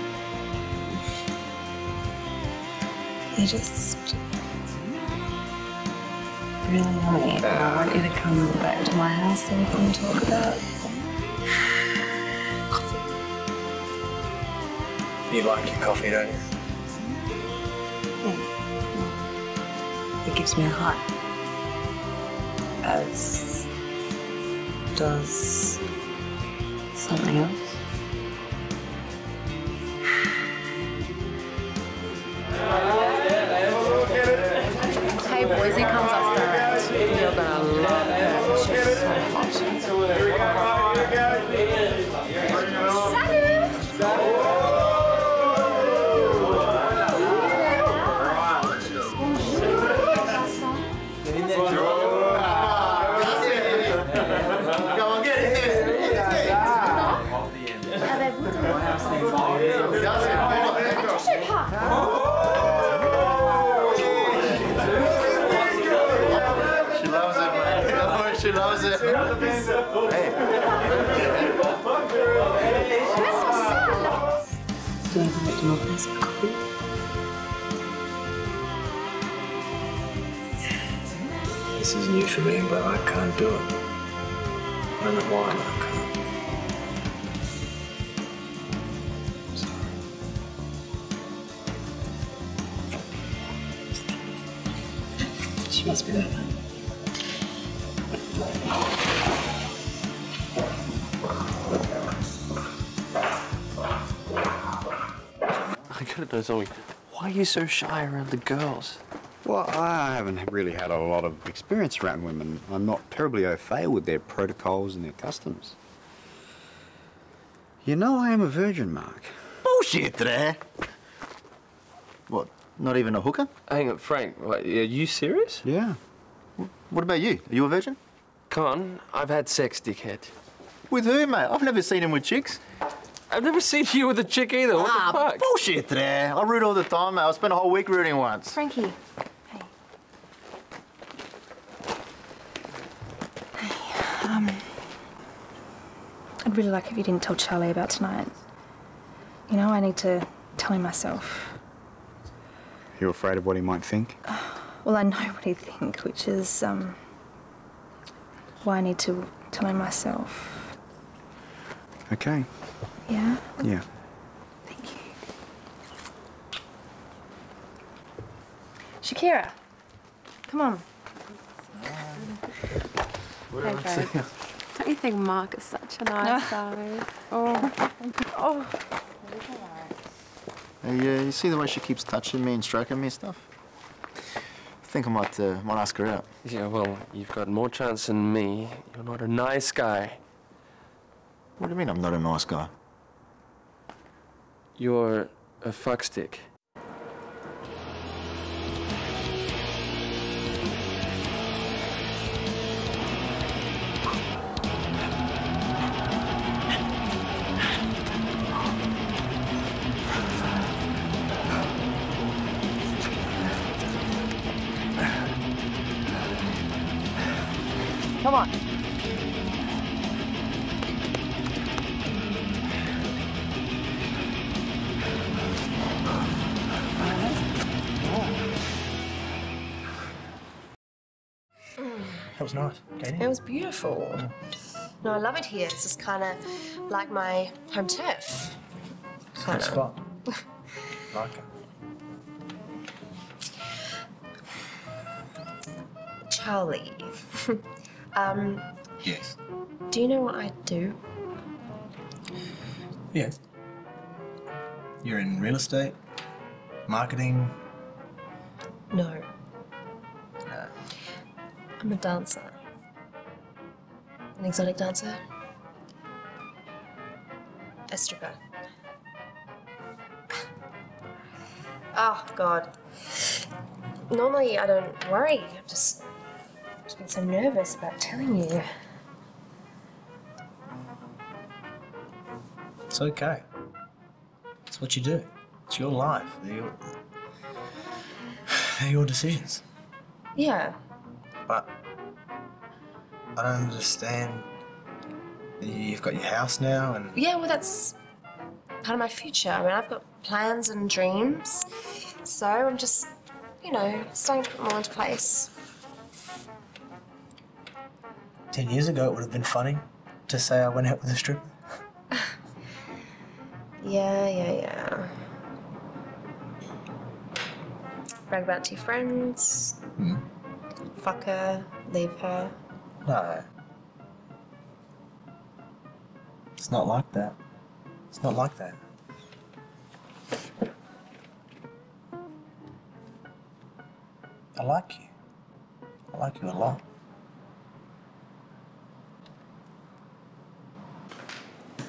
You're just really yummy. and I want you to come back to my house so we can talk about You like your coffee, don't you? It gives me a heart. As does something else. this is new for me, but I can't do it. I don't know why I can't. She must be that one. I gotta know Zoe, why are you so shy around the girls? Well, I haven't really had a lot of experience around women. I'm not terribly au fait with their protocols and their customs. You know I am a virgin, Mark. Bullshit there. What? Not even a hooker? Hang on, Frank. What, are you serious? Yeah. What about you? Are you a virgin? Come on, I've had sex, dickhead. With who, mate? I've never seen him with chicks. I've never seen you with a chick either. What ah, the fuck? bullshit there. I root all the time, mate. I spent a whole week rooting once. Frankie. Hey. Hey, um. I'd really like if you didn't tell Charlie about tonight. You know, I need to tell him myself. You're afraid of what he might think? Well, I know what he'd think, which is, um. why I need to tell him myself. Okay. Yeah? Yeah. Thank you. Shakira, come on. Hey, babe. Don't you think Mark is such a nice guy? Oh. oh. Hey, uh, you see the way she keeps touching me and stroking me and stuff? I think I might, uh, might ask her out. Yeah, well, you've got more chance than me. You're not a nice guy. What do you mean I'm not a nice guy? You're a fuckstick. Come on. That was nice. Katie. It was beautiful. No, I love it here. It's just kind of like my home turf. Kinda. spot. like it. Charlie. um, Yes. do you know what I do? Yeah. You're in real estate, marketing. No. I'm a dancer. An exotic dancer. A stripper. Oh, God. Normally I don't worry. I'm just, just been so nervous about telling you. It's okay. It's what you do. It's your life. They're your, they're your decisions. Yeah. But I don't understand. You've got your house now, and Yeah, well, that's part of my future. I mean, I've got plans and dreams. So I'm just, you know, starting to put more into place. Ten years ago it would have been funny to say I went out with a stripper. Yeah, yeah, yeah. Brag about to your friends. Hmm. Fuck her, leave her. No. It's not like that. It's not like that. I like you. I like you a lot.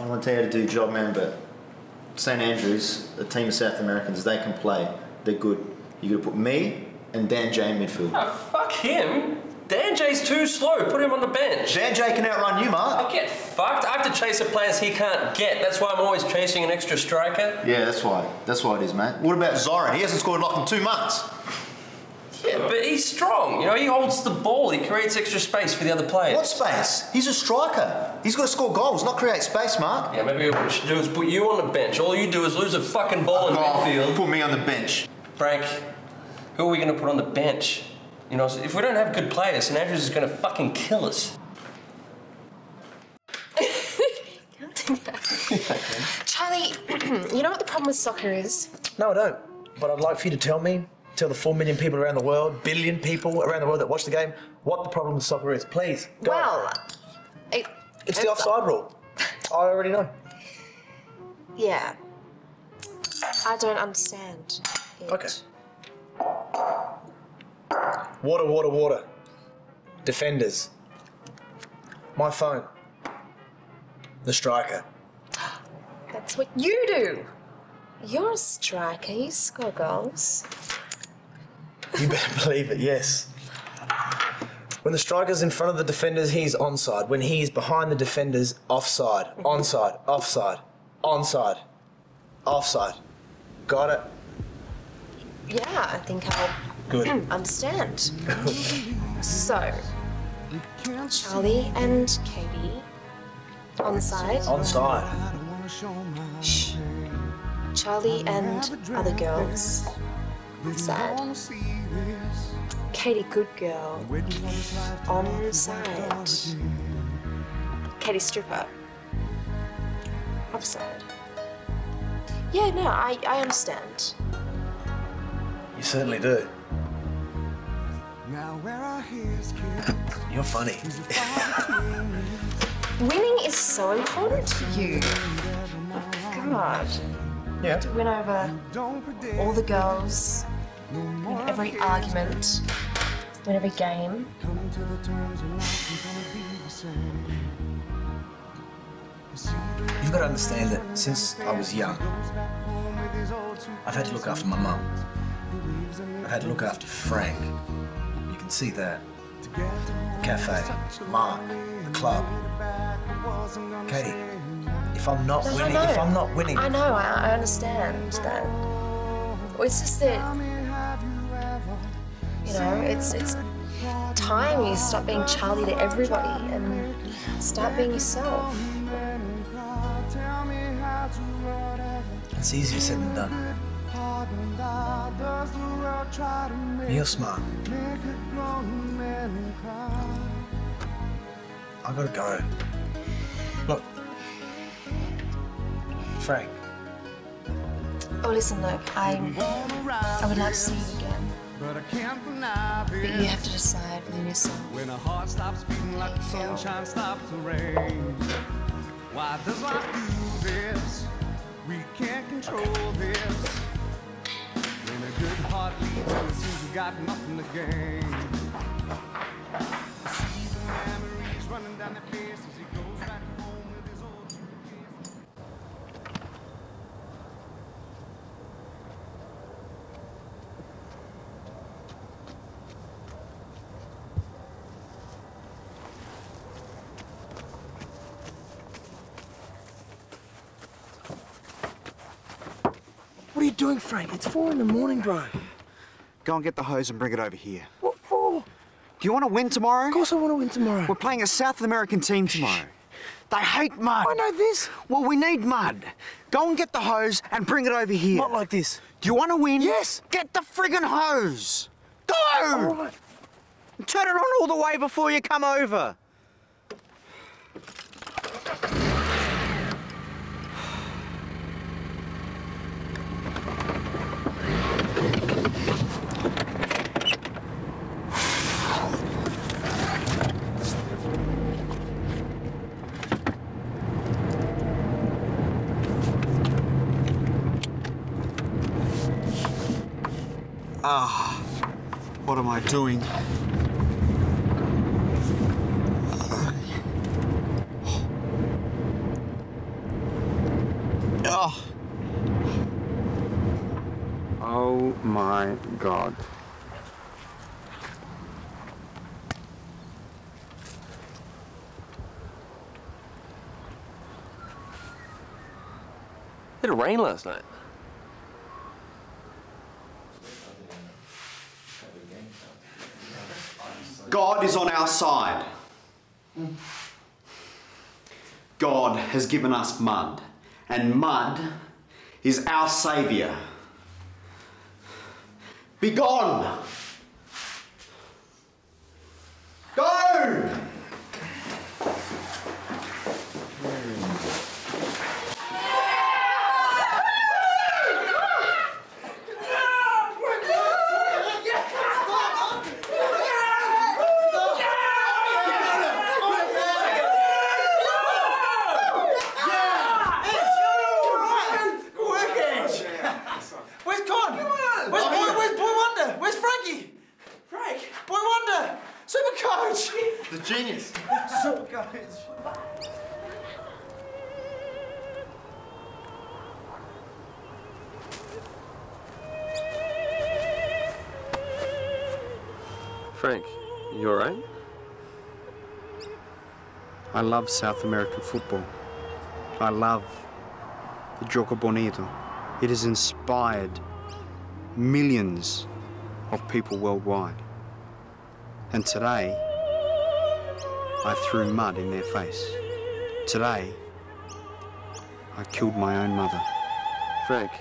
I want to tell you how to do your job, man, but St Andrews, a team of South Americans, they can play. They're good. You got to put me and Dan J in midfield. Oh, fuck him. Dan Jay's too slow. Put him on the bench. Dan J can outrun you, Mark. I get fucked. I have to chase the players he can't get. That's why I'm always chasing an extra striker. Yeah, that's why. That's why it is, mate. What about Zoran? He hasn't scored like in two months. Yeah, but he's strong. You know, he holds the ball. He creates extra space for the other players. What space? He's a striker. He's got to score goals, not create space, Mark. Yeah, maybe what we should do is put you on the bench. All you do is lose a fucking ball in oh, midfield. Put me on the bench. Frank, who are we going to put on the bench? You know, if we don't have good players, St Andrews is going to fucking kill us. Charlie, you know what the problem with soccer is? No, I don't. But I'd like for you to tell me tell the four million people around the world, billion people around the world that watch the game, what the problem with soccer is. Please, go. Well, it, it's the offside rule. I already know. Yeah. I don't understand. It. Okay. Water, water, water. Defenders. My phone. The striker. That's what you do. You're a striker. You score goals. You better believe it, yes. When the striker's in front of the defenders, he's onside. When he's behind the defenders, offside, onside, offside, onside, offside. Got it? Yeah, I think I'll Good. understand. so, Charlie and Katie on the side. Onside. Shh. Charlie and other girls side. Katie, good girl. On side. Katie, stripper. Offside. Yeah, no, I, I understand. You certainly do. You're funny. Winning is so important to you. God. Yeah. To win over all the girls, win every argument, win every game. You've got to understand that since I was young, I've had to look after my mum. I've had to look after Frank. You can see that. The cafe, Mark, the club. Katie, if I'm not No, winning, if I'm not winning, I know, I, I understand that. It's just that, you know, it's it's time you stop being Charlie to everybody and start being yourself. it's easier said than done. You're smart. I gotta go. Look, Frank. Oh, listen, look, I I would like to see you again, but I can't deny But you have to decide within yourself. When a heart stops beating like the sunshine stops the rain. Why does life do this? We can't control this. When a good heart leaves and it seems you got nothing to gain. I see the memories running down their face as he goes back home with his old suitcase. What are you doing, Frank? It's four in the morning, bro. Go and get the hose and bring it over here. What for? Do you want to win tomorrow? Of course I want to win tomorrow. We're playing a South American team tomorrow. They hate mud. I know this. Well, we need mud. Go and get the hose and bring it over here. Not like this. Do you want to win? Yes. Get the friggin' hose. Go! All right. Turn it on all the way before you come over. What am I doing? Oh. Oh my god. It rained last night? Is on our side. God has given us mud, and mud is our saviour. Be I love South American football. I love the Jogo Bonito. It has inspired millions of people worldwide. And today, I threw mud in their face. Today, I killed my own mother. Frank,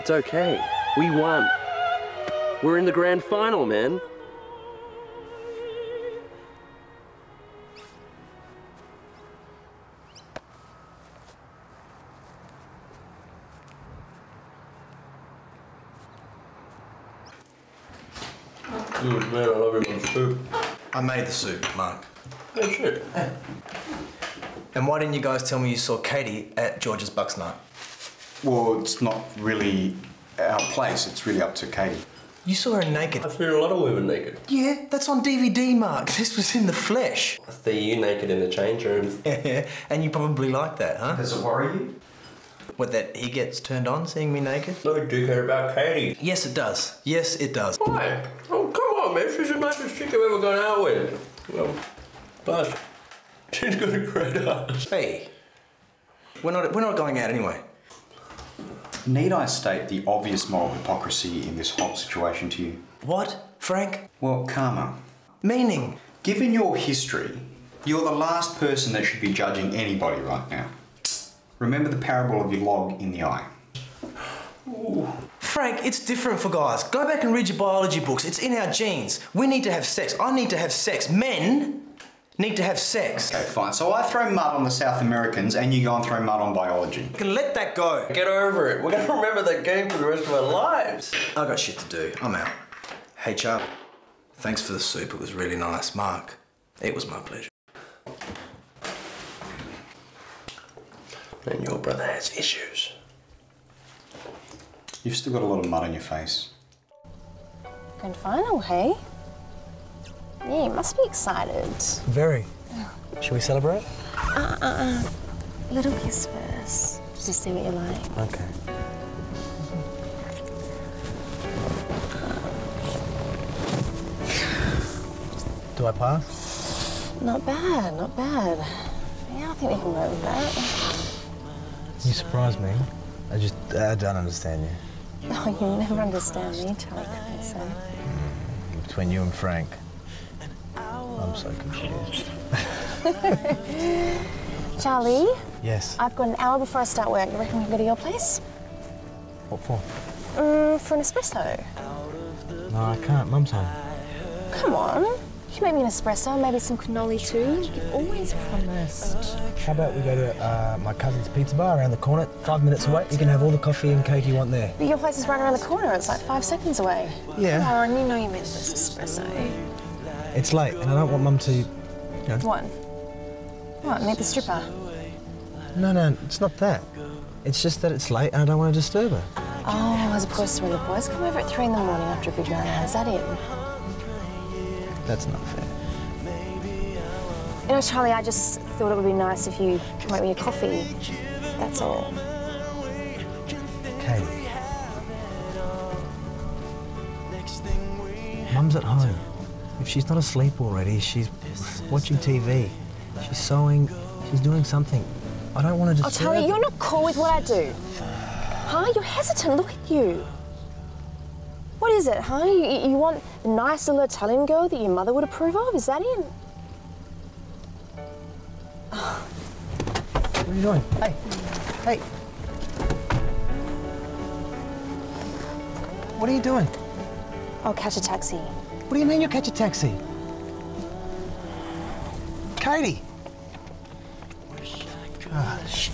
it's okay. We won. We're in the grand final, man. Mm, man, I love everyone's soup. I made the soup, Mark. Oh, shit. And why didn't you guys tell me you saw Katie at George's Bucks night? Well, it's not really our place. It's really up to Katie. You saw her naked. I've seen a lot of women naked. Yeah, that's on DVD, Mark. This was in the flesh. I see you naked in the change room. and you probably like that, huh? Does it worry you? What, that he gets turned on seeing me naked? No, do care about Katie. Yes, it does. Yes, it does. Why? Oh, come on, man. She's the nicest chick I've ever gone out with. Well, but she's got a great ass. Hey, we're not, we're not going out anyway. Need I state the obvious moral hypocrisy in this whole situation to you? What, Frank? Well, Karma. Meaning? Given your history, you're the last person that should be judging anybody right now. Remember the parable of your log in the eye. Frank, it's different for guys. Go back and read your biology books. It's in our genes. We need to have sex. I need to have sex. Men need to have sex. Okay, fine. So I throw mud on the South Americans and you go and throw mud on biology. You can let that go. Get over it. We're gonna remember that game for the rest of our lives. I got shit to do. I'm out. Hey, Charlie. Thanks for the soup. It was really nice. Mark, it was my pleasure. And your brother has issues. You've still got a lot of mud on your face. Grand final, hey? Yeah, you must be excited. Very. Shall we celebrate? Uh, uh, uh. Little kiss first, just to see what you like. Okay. Do I pass? Not bad, not bad. Yeah, I think we can work with that. You surprised me. I just, I don't understand you. Oh, you'll never understand me, Charlie so. Between you and Frank, I'm so confused. Charlie, Yes. I've got an hour before I start work. You reckon we can go to your place? What for? Mm, for an espresso. No, I can't. Mum's home. Come on. You make me an espresso, maybe some cannoli too. You've always promised. How about we go to uh, my cousin's pizza bar around the corner, five minutes away? You can have all the coffee and cake you want there. But your place is right around the corner. It's like five seconds away. Yeah. Come on, you know you made this espresso. It's late, and I don't want Mum to. You know, What? What, meet the stripper? no, no, it's not that. It's just that it's late, and I don't want to disturb her. Oh, as opposed to when the boys come over at three in the morning after a big night out. Is that it? That's not fair. You know, Charlie, I just thought it would be nice if you make me a coffee. That's all. Katie. Mum's at home. If she's not asleep already, she's watching TV. She's sewing. She's doing something. I don't want to just. Oh, Charlie, her. you're not cool with what I do. Huh? You're hesitant. Look at you. What is it, huh? You, you want a nice little Italian girl that your mother would approve of? Is that it? What are you doing? Hey, hey. What are you doing? I'll catch a taxi. What do you mean you'll catch a taxi? Katie. Shit.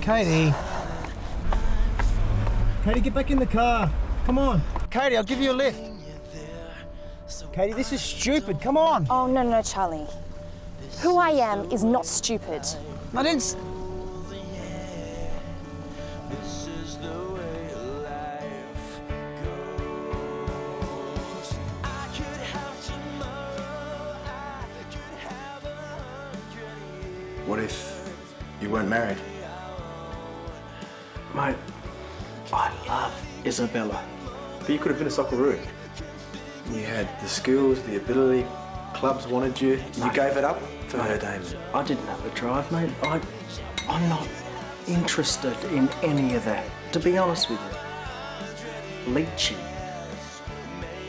Katie. Katie, get back in the car. Come on. Katie, I'll give you a lift. Katie, this is stupid. Come on. Oh, no, no, Charlie. Who I am is not stupid. I didn't. Isabella. But you could have been a Socceroo. You had the skills, the ability, clubs wanted you, you gave it up for her, Damon. I didn't have the drive, mate. I, I'm not interested in any of that, to be honest with you. Leachy,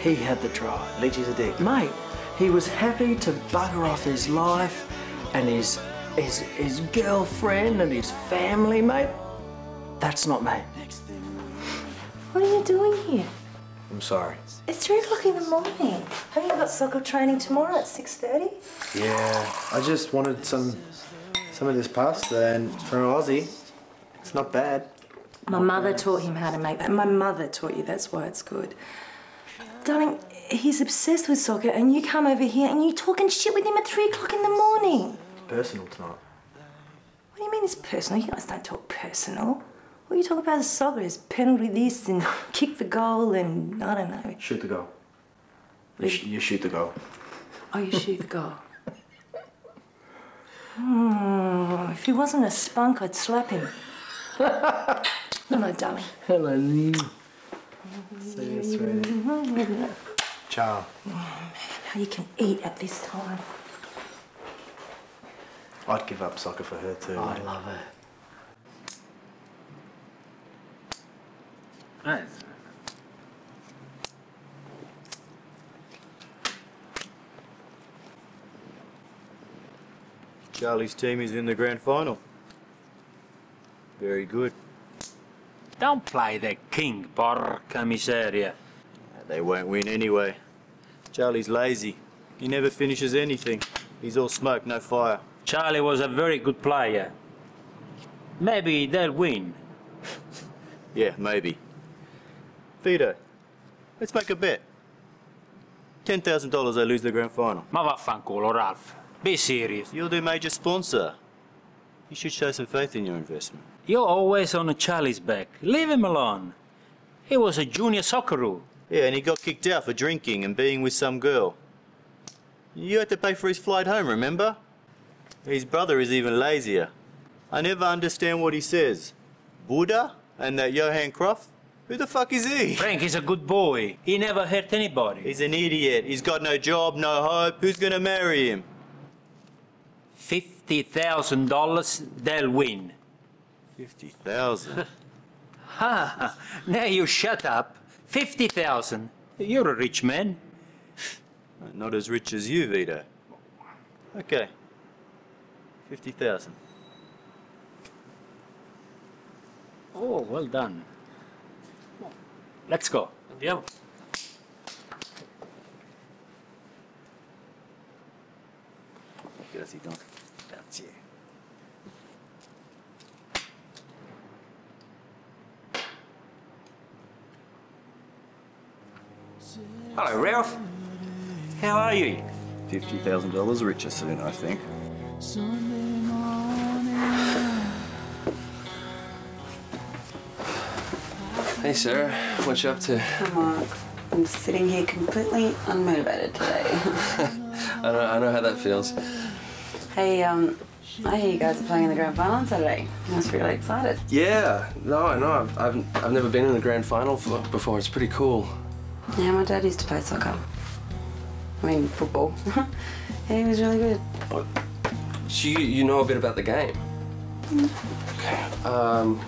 he had the drive. Leachy's a dick. Mate, he was happy to bugger off his life and his, his, his girlfriend and his family, mate. That's not me. What are you doing here? I'm sorry. It's three o'clock in the morning. Haven't you got soccer training tomorrow at six thirty? Yeah, I just wanted some some of this pasta, and for an Aussie, it's not bad. My mother taught him how to make that. My mother taught you. That's why it's good. Darling, he's obsessed with soccer, and you come over here and you talking shit with him at three o'clock in the morning. It's Personal tonight. What do you mean it's personal? You guys don't talk personal. What you talk about is soccer is penalty this and kick the goal and I don't know. Shoot the goal. You, sh- you shoot the goal. Oh, you shoot the goal. Hmm, if he wasn't a spunk, I'd slap him. no, no, darling. Hello, Lee. See you, sweetie. Ciao. Man how you can eat at this time. I'd give up soccer for her too. I love her. Nice. Charlie's team is in the grand final. Very good. Don't play the king, porca miseria. They won't win anyway. Charlie's lazy. He never finishes anything. He's all smoke, no fire. Charlie was a very good player. Maybe they'll win. Yeah, maybe. Vito, let's make a bet. $10,000 they lose the grand final. Ma vaffanculo, Ralph. Be serious. You're the major sponsor. You should show some faith in your investment. You're always on a Charlie's back. Leave him alone. He was a junior socceroo. Yeah, and he got kicked out for drinking and being with some girl. You had to pay for his flight home, remember? His brother is even lazier. I never understand what he says. Buddha and that Johan Cruyff? Who the fuck is he? Frank is a good boy. He never hurt anybody. He's an idiot. He's got no job, no hope. Who's gonna marry him? $50,000, they'll win. 50,000? Ha! Now you shut up. 50,000. You're a rich man. Not as rich as you, Vito. Okay. 50,000. Oh, well done. Let's go. Andiamo. Grazie, Don. Grazie. Hello, Ralph. How are you? $50,000 richer soon, I think. Hey, Sarah. What you up to? Hi, Mark. I'm sitting here completely unmotivated today. I know, I know how that feels. hey, um, I hear you guys are playing in the grand final on Saturday. Must be really excited. Yeah. No, I know. I've, I've, I've never been in a grand final for, before. It's pretty cool. Yeah, my dad used to play soccer. I mean, football. he was really good. So you, you know a bit about the game? Okay. Um,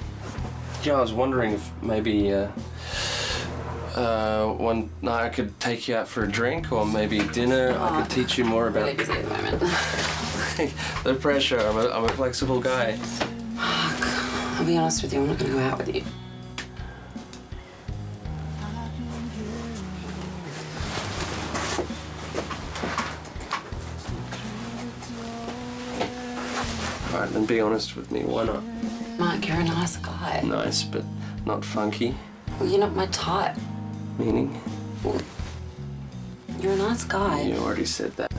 yeah, I was wondering if maybe uh, uh, one night I could take you out for a drink or maybe dinner. I could teach you more about Really busy at the moment. the pressure. I'm a, I'm a flexible guy. I'll be honest with you, I'm not going to go out with you. All right, then be honest with me. Why not? You're a nice guy. Nice, but not funky. Well, you're not my type. Meaning? You're a nice guy. You already said that.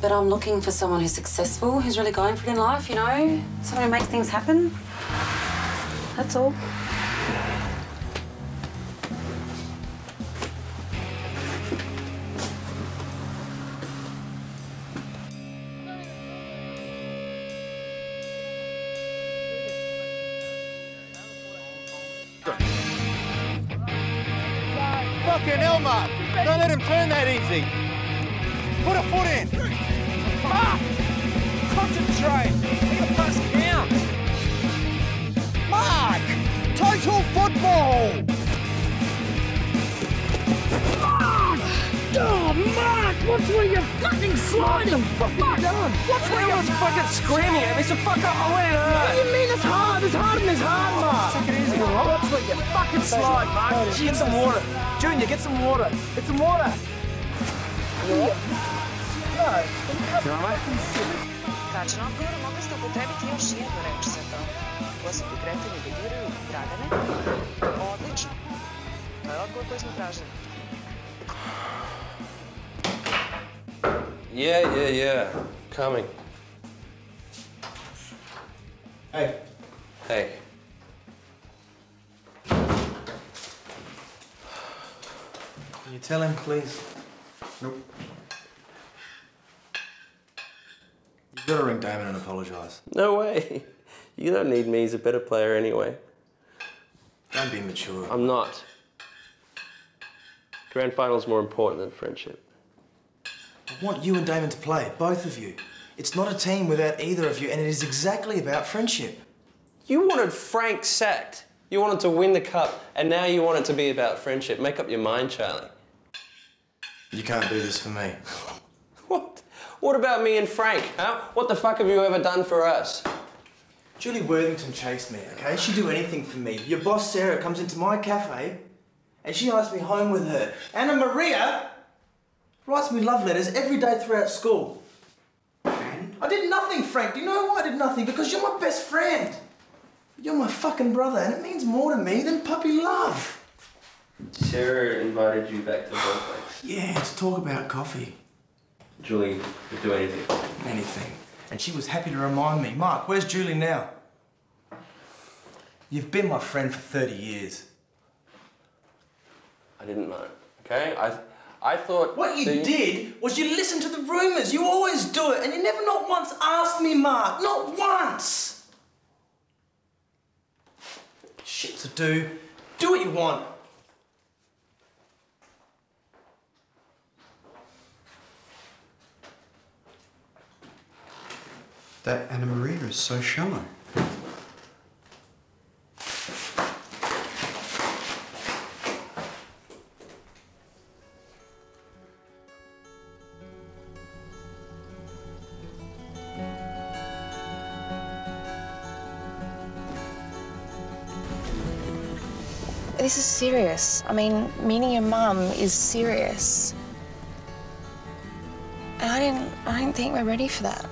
But I'm looking for someone who's successful, who's really going for it in life, you know? Someone who makes things happen. That's all. Coming. Hey. Hey. Can you tell him, please? Nope. You've got to ring Damon and apologise. No way. You don't need me. He's a better player anyway. Don't be mature. I'm not. Grand final's more important than friendship. I want you and Damon to play, both of you. It's not a team without either of you, and it is exactly about friendship. You wanted Frank sacked. You wanted to win the cup, and now you want it to be about friendship. Make up your mind, Charlie. You can't do this for me. What? What about me and Frank, huh? What the fuck have you ever done for us? Julie Worthington chased me, okay? She'd do anything for me. Your boss, Sarah, comes into my cafe and she asks me home with her. Anna Maria writes me love letters every day throughout school. I did nothing, Frank. Do you know why I did nothing? Because you're my best friend. You're my fucking brother, and it means more to me than puppy love. Sarah invited you back to Bowflex. Yeah, to talk about coffee. Julie would do anything. Anything. And she was happy to remind me, Mark, where's Julie now? You've been my friend for 30 years. I didn't know. Okay? I I thought What you that did was you listened to the rumours. You always do it, and you never not once asked me, Mark. Not once. Shit to do. Do what you want. That Anna Maria is so shallow. I mean, meeting your mum is serious. And I didn't I don't think we're ready for that.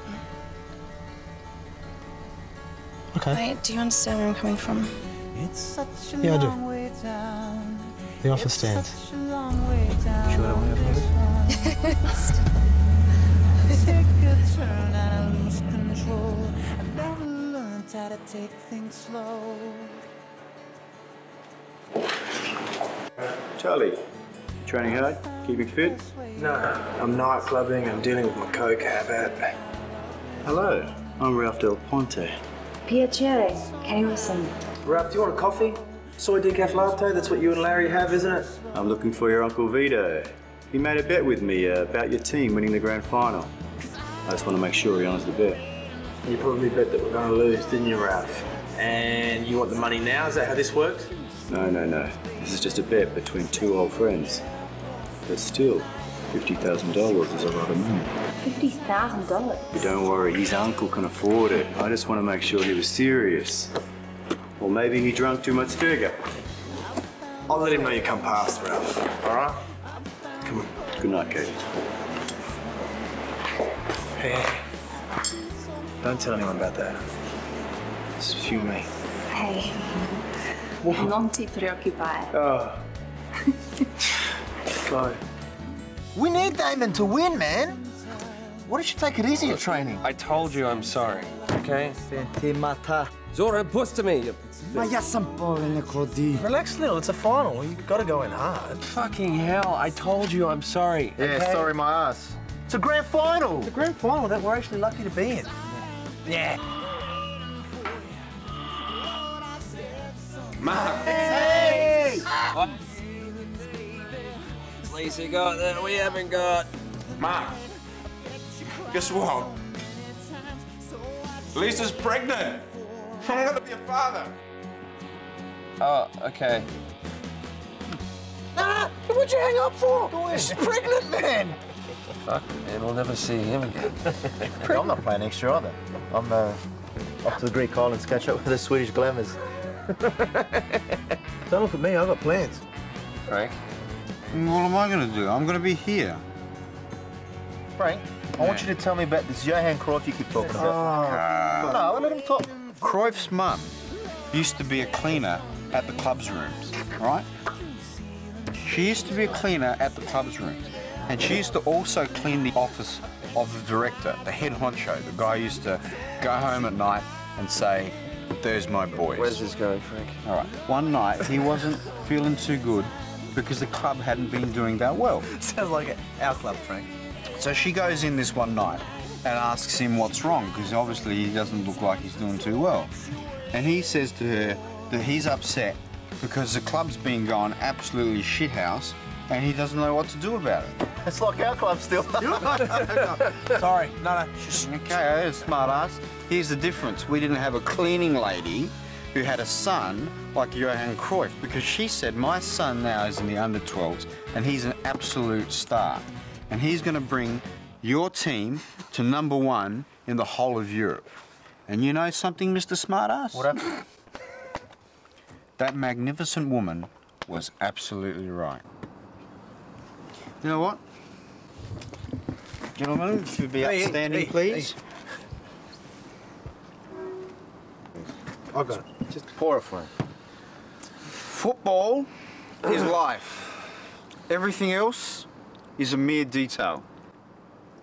Okay. Wait, do you understand where I'm coming from? it's a Yeah, I do. The offer stands. Sure I don't want to have Take a turn Charlie, training hard, keeping fit? No, I'm night clubbing. I'm dealing with my coke habit. Hello, I'm Ralph Del Ponte. Piacere. Can you listen? Ralph, do you want a coffee? Soy decaf latte. That's what you and Larry have, isn't it? I'm looking for your Uncle Vito. He made a bet with me uh, about your team winning the grand final. I just want to make sure he honours the bet. You probably bet that we're going to lose, didn't you, Ralph? And you want the money now? Is that how this works? No, no, no. This is just a bet between two old friends. But still, $50,000 is a lot of money. Fifty thousand dollars. But don't worry, his uncle can afford it. I just want to make sure he was serious. Or maybe he drank too much figure. I'll let him know you come past, Ralph. All right? Come on. Good night, Kate. Hey, don't tell anyone about that. It's few me. Hey. Non ti preoccupare. Oh. Uh. Go. We need Damon to win, man. Why don't you take it easy at training? I told you I'm sorry, okay? Sentimata. Zora, bust to me. Ma ja sam povene kodi. Relax, Lil. It's a final. You've got to go in hard. Fucking hell, I told you I'm sorry. Yeah, okay? sorry, my ass. It's a grand final. It's a grand final that we're actually lucky to be in. Yeah. Mark. Hey! What? Lisa got that we haven't got. Mark, guess what? Lisa's pregnant. I'm gonna be a father. Oh, okay. Nah, what'd you hang up for? She's pregnant, man. Fuck, man, we'll never see him again. I'm not playing extra either. I'm uh, off to the Greek islands to catch up with the Swedish glamours. Don't look at me, I've got plans. Frank? Mm, what am I going to do? I'm going to be here. Frank, I want you to tell me about this Johan Cruyff you keep talking about. Oh. no, let him talk. Cruyff's mum used to be a cleaner at the club's rooms, right? She used to be a cleaner at the club's rooms. And she used to also clean the office of the director, the head honcho, the guy who used to go home at night and say, there's my boys. Where's this going, Frank? All right. One night, he wasn't feeling too good because the club hadn't been doing that well. Sounds like our club, Frank. So she goes in this one night and asks him what's wrong because obviously he doesn't look like he's doing too well. And he says to her that he's upset because the club's been going absolutely shithouse and he doesn't know what to do about it. It's like our club still. Sorry, no, no. Okay, smart ass. Here's the difference. We didn't have a cleaning lady who had a son like Johan Cruyff because she said, my son now is in the under 12s and he's an absolute star. And he's going to bring your team to number one in the whole of Europe. And you know something, Mr. Smartass? What happened? That magnificent woman was absolutely right. You know what? Gentlemen, if you'd be Hey, hey, outstanding, hey, please. I got it. Just pour it for him. Football is life. Everything else is a mere detail.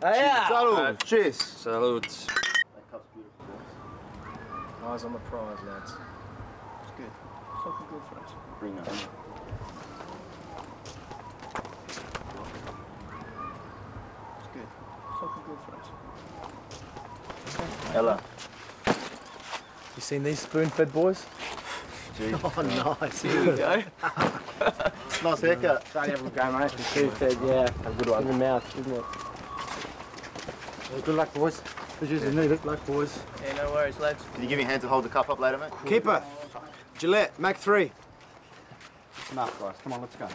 Yeah. Salud. Cheers. Salute. Eyes on the prize, lads. It's good. It's looking good for us. Bring that. It's good. It's looking good for us. Ella. You seen these spoon-fed boys? Oh, nice. Here we go. nice haircut. Sorry, everyone going mate. Spoon fed, yeah. A good one. In the mouth, isn't it? Well, Good luck, boys. Produce need it. Luck, boys. Yeah, no worries, lads. Can you give me a hand to hold the cup up later, mate? Keeper. Gillette, Mac 3. Enough, guys. Come on, let's go.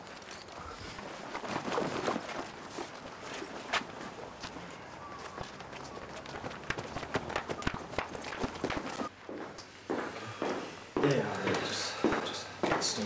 Yeah, just, just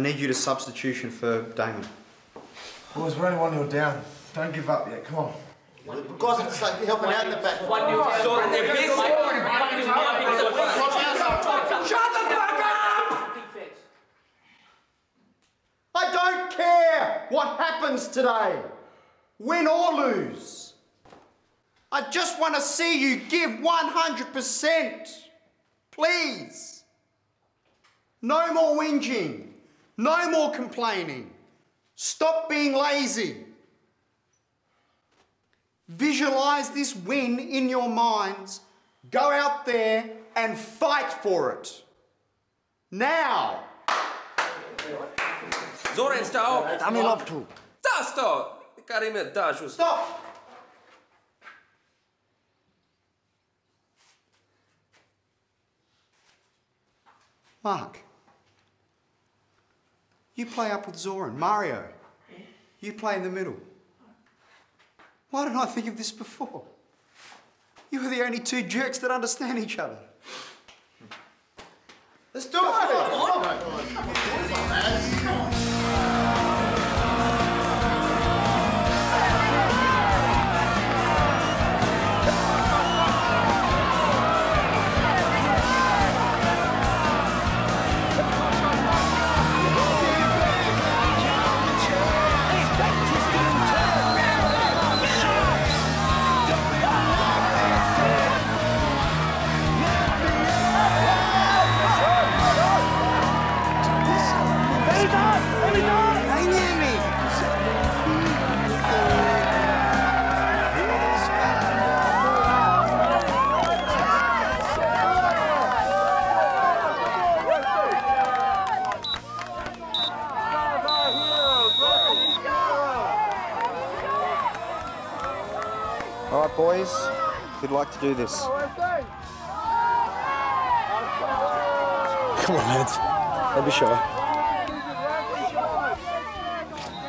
I need you to substitution for Damon. Boys, we're only one nil down. Don't give up yet. Come on. Guys have to start helping out in the back. Shut the fuck up! I don't care what happens today, win or lose. I just want to see you give 100%. Please. No more whinging. No more complaining. Stop being lazy. Visualize this win in your minds. Go out there and fight for it. Now! Zoran, stao! Daj mi loptu. Da, stao! Kar ime daš u... Stop! Mark, you play up with Zoran. Mario, you play in the middle. Why didn't I think of this before? You are the only two jerks that understand each other. Let's do it! Like to do this? Come on, lads. Don't be shy.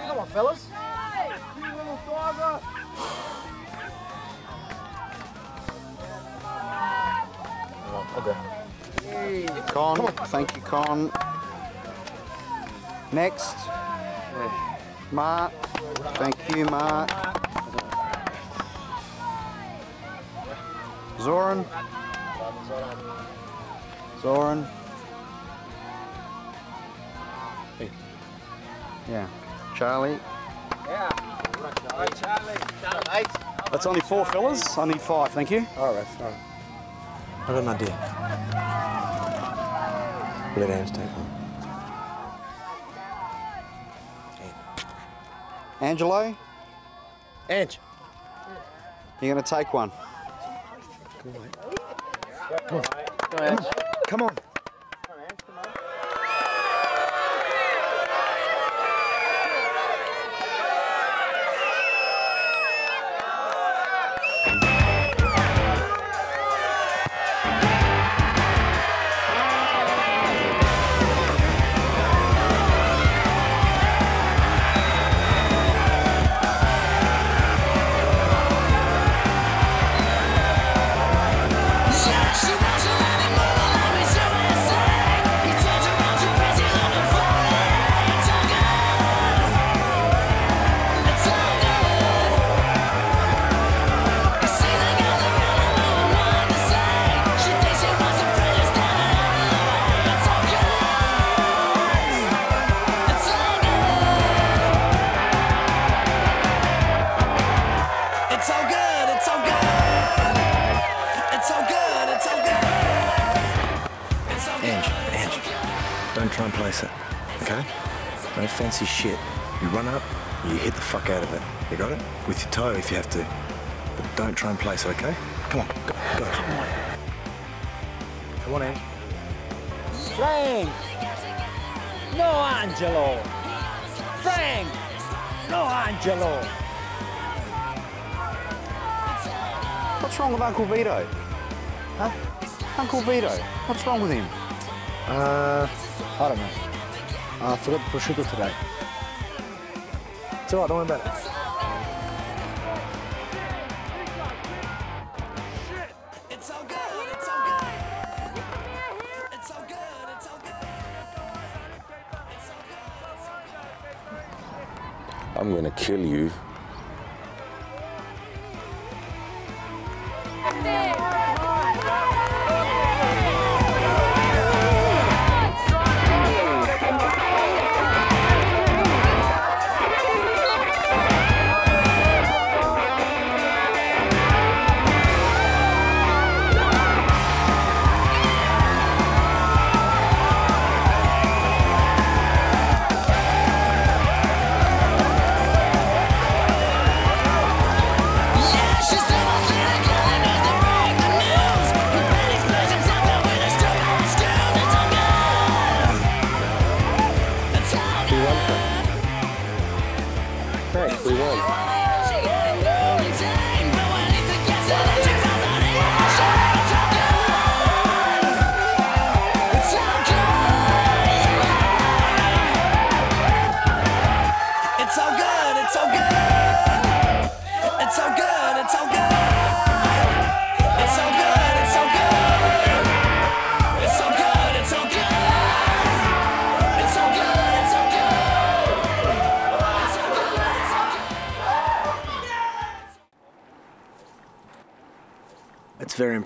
Come on, fellas. Con, thank you, Con. Next. Mark, thank you, Mark. Zoran. Zoran. Hey. Yeah. Charlie. Yeah. Hi, Charlie. That's only four fellas. I need five, thank you. All right, all right. I got an idea. Let Ange take one. Angelo, Ange. you're going to take one. Come on. Come on. Come on. Try and place okay? Come on, go, go. Come on. Come on, Ange. Frank! No, Angelo! Frank! No, Angelo! What's wrong with Uncle Vito? Huh? Uncle Vito, what's wrong with him? Uh, I don't know. I forgot the prosciutto today. It's alright, don't worry about it.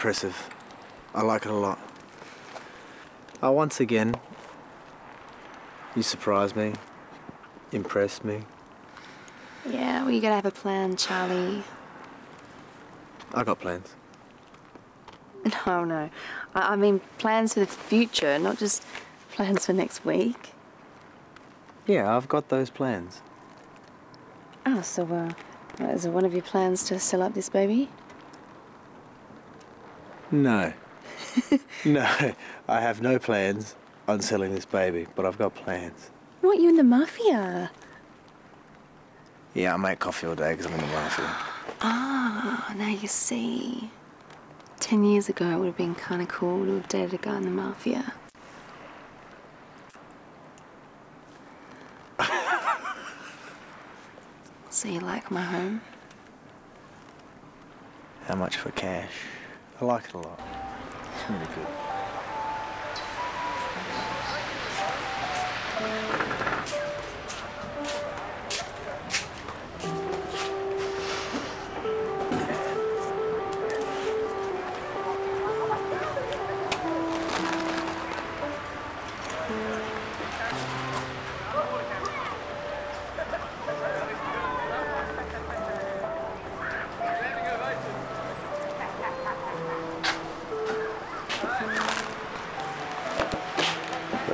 Impressive. I like it a lot. Uh, once again, you surprised me, impressed me. Yeah, well, you gotta have a plan, Charlie. I got plans. No, no. I, I mean plans for the future, not just plans for next week. Yeah, I've got those plans. Oh, so, uh, is it one of your plans to sell up this baby? No. no, I have no plans on selling this baby, but I've got plans. What, you in the mafia? Yeah, I make coffee all day because I'm in the mafia. Ah, now you see. Ten years ago, it would have been kind of cool to have dated a guy in the mafia. so you like my home? How much for cash? I like it a lot. It's really good.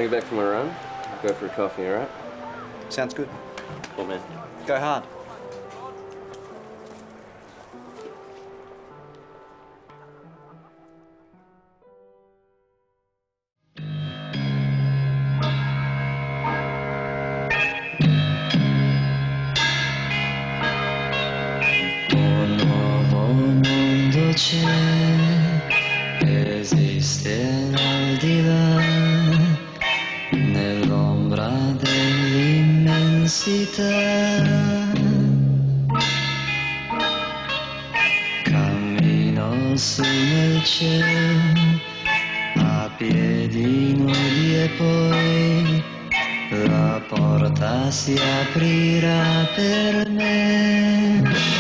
I get back from my run, go for a coffee, alright? Sounds good. Cool, man. Go hard. Un nuovo mondo c'è, esiste al di dell'immensità. Cammino su nel cielo, a piedi nudi e poi la porta si aprirà per me.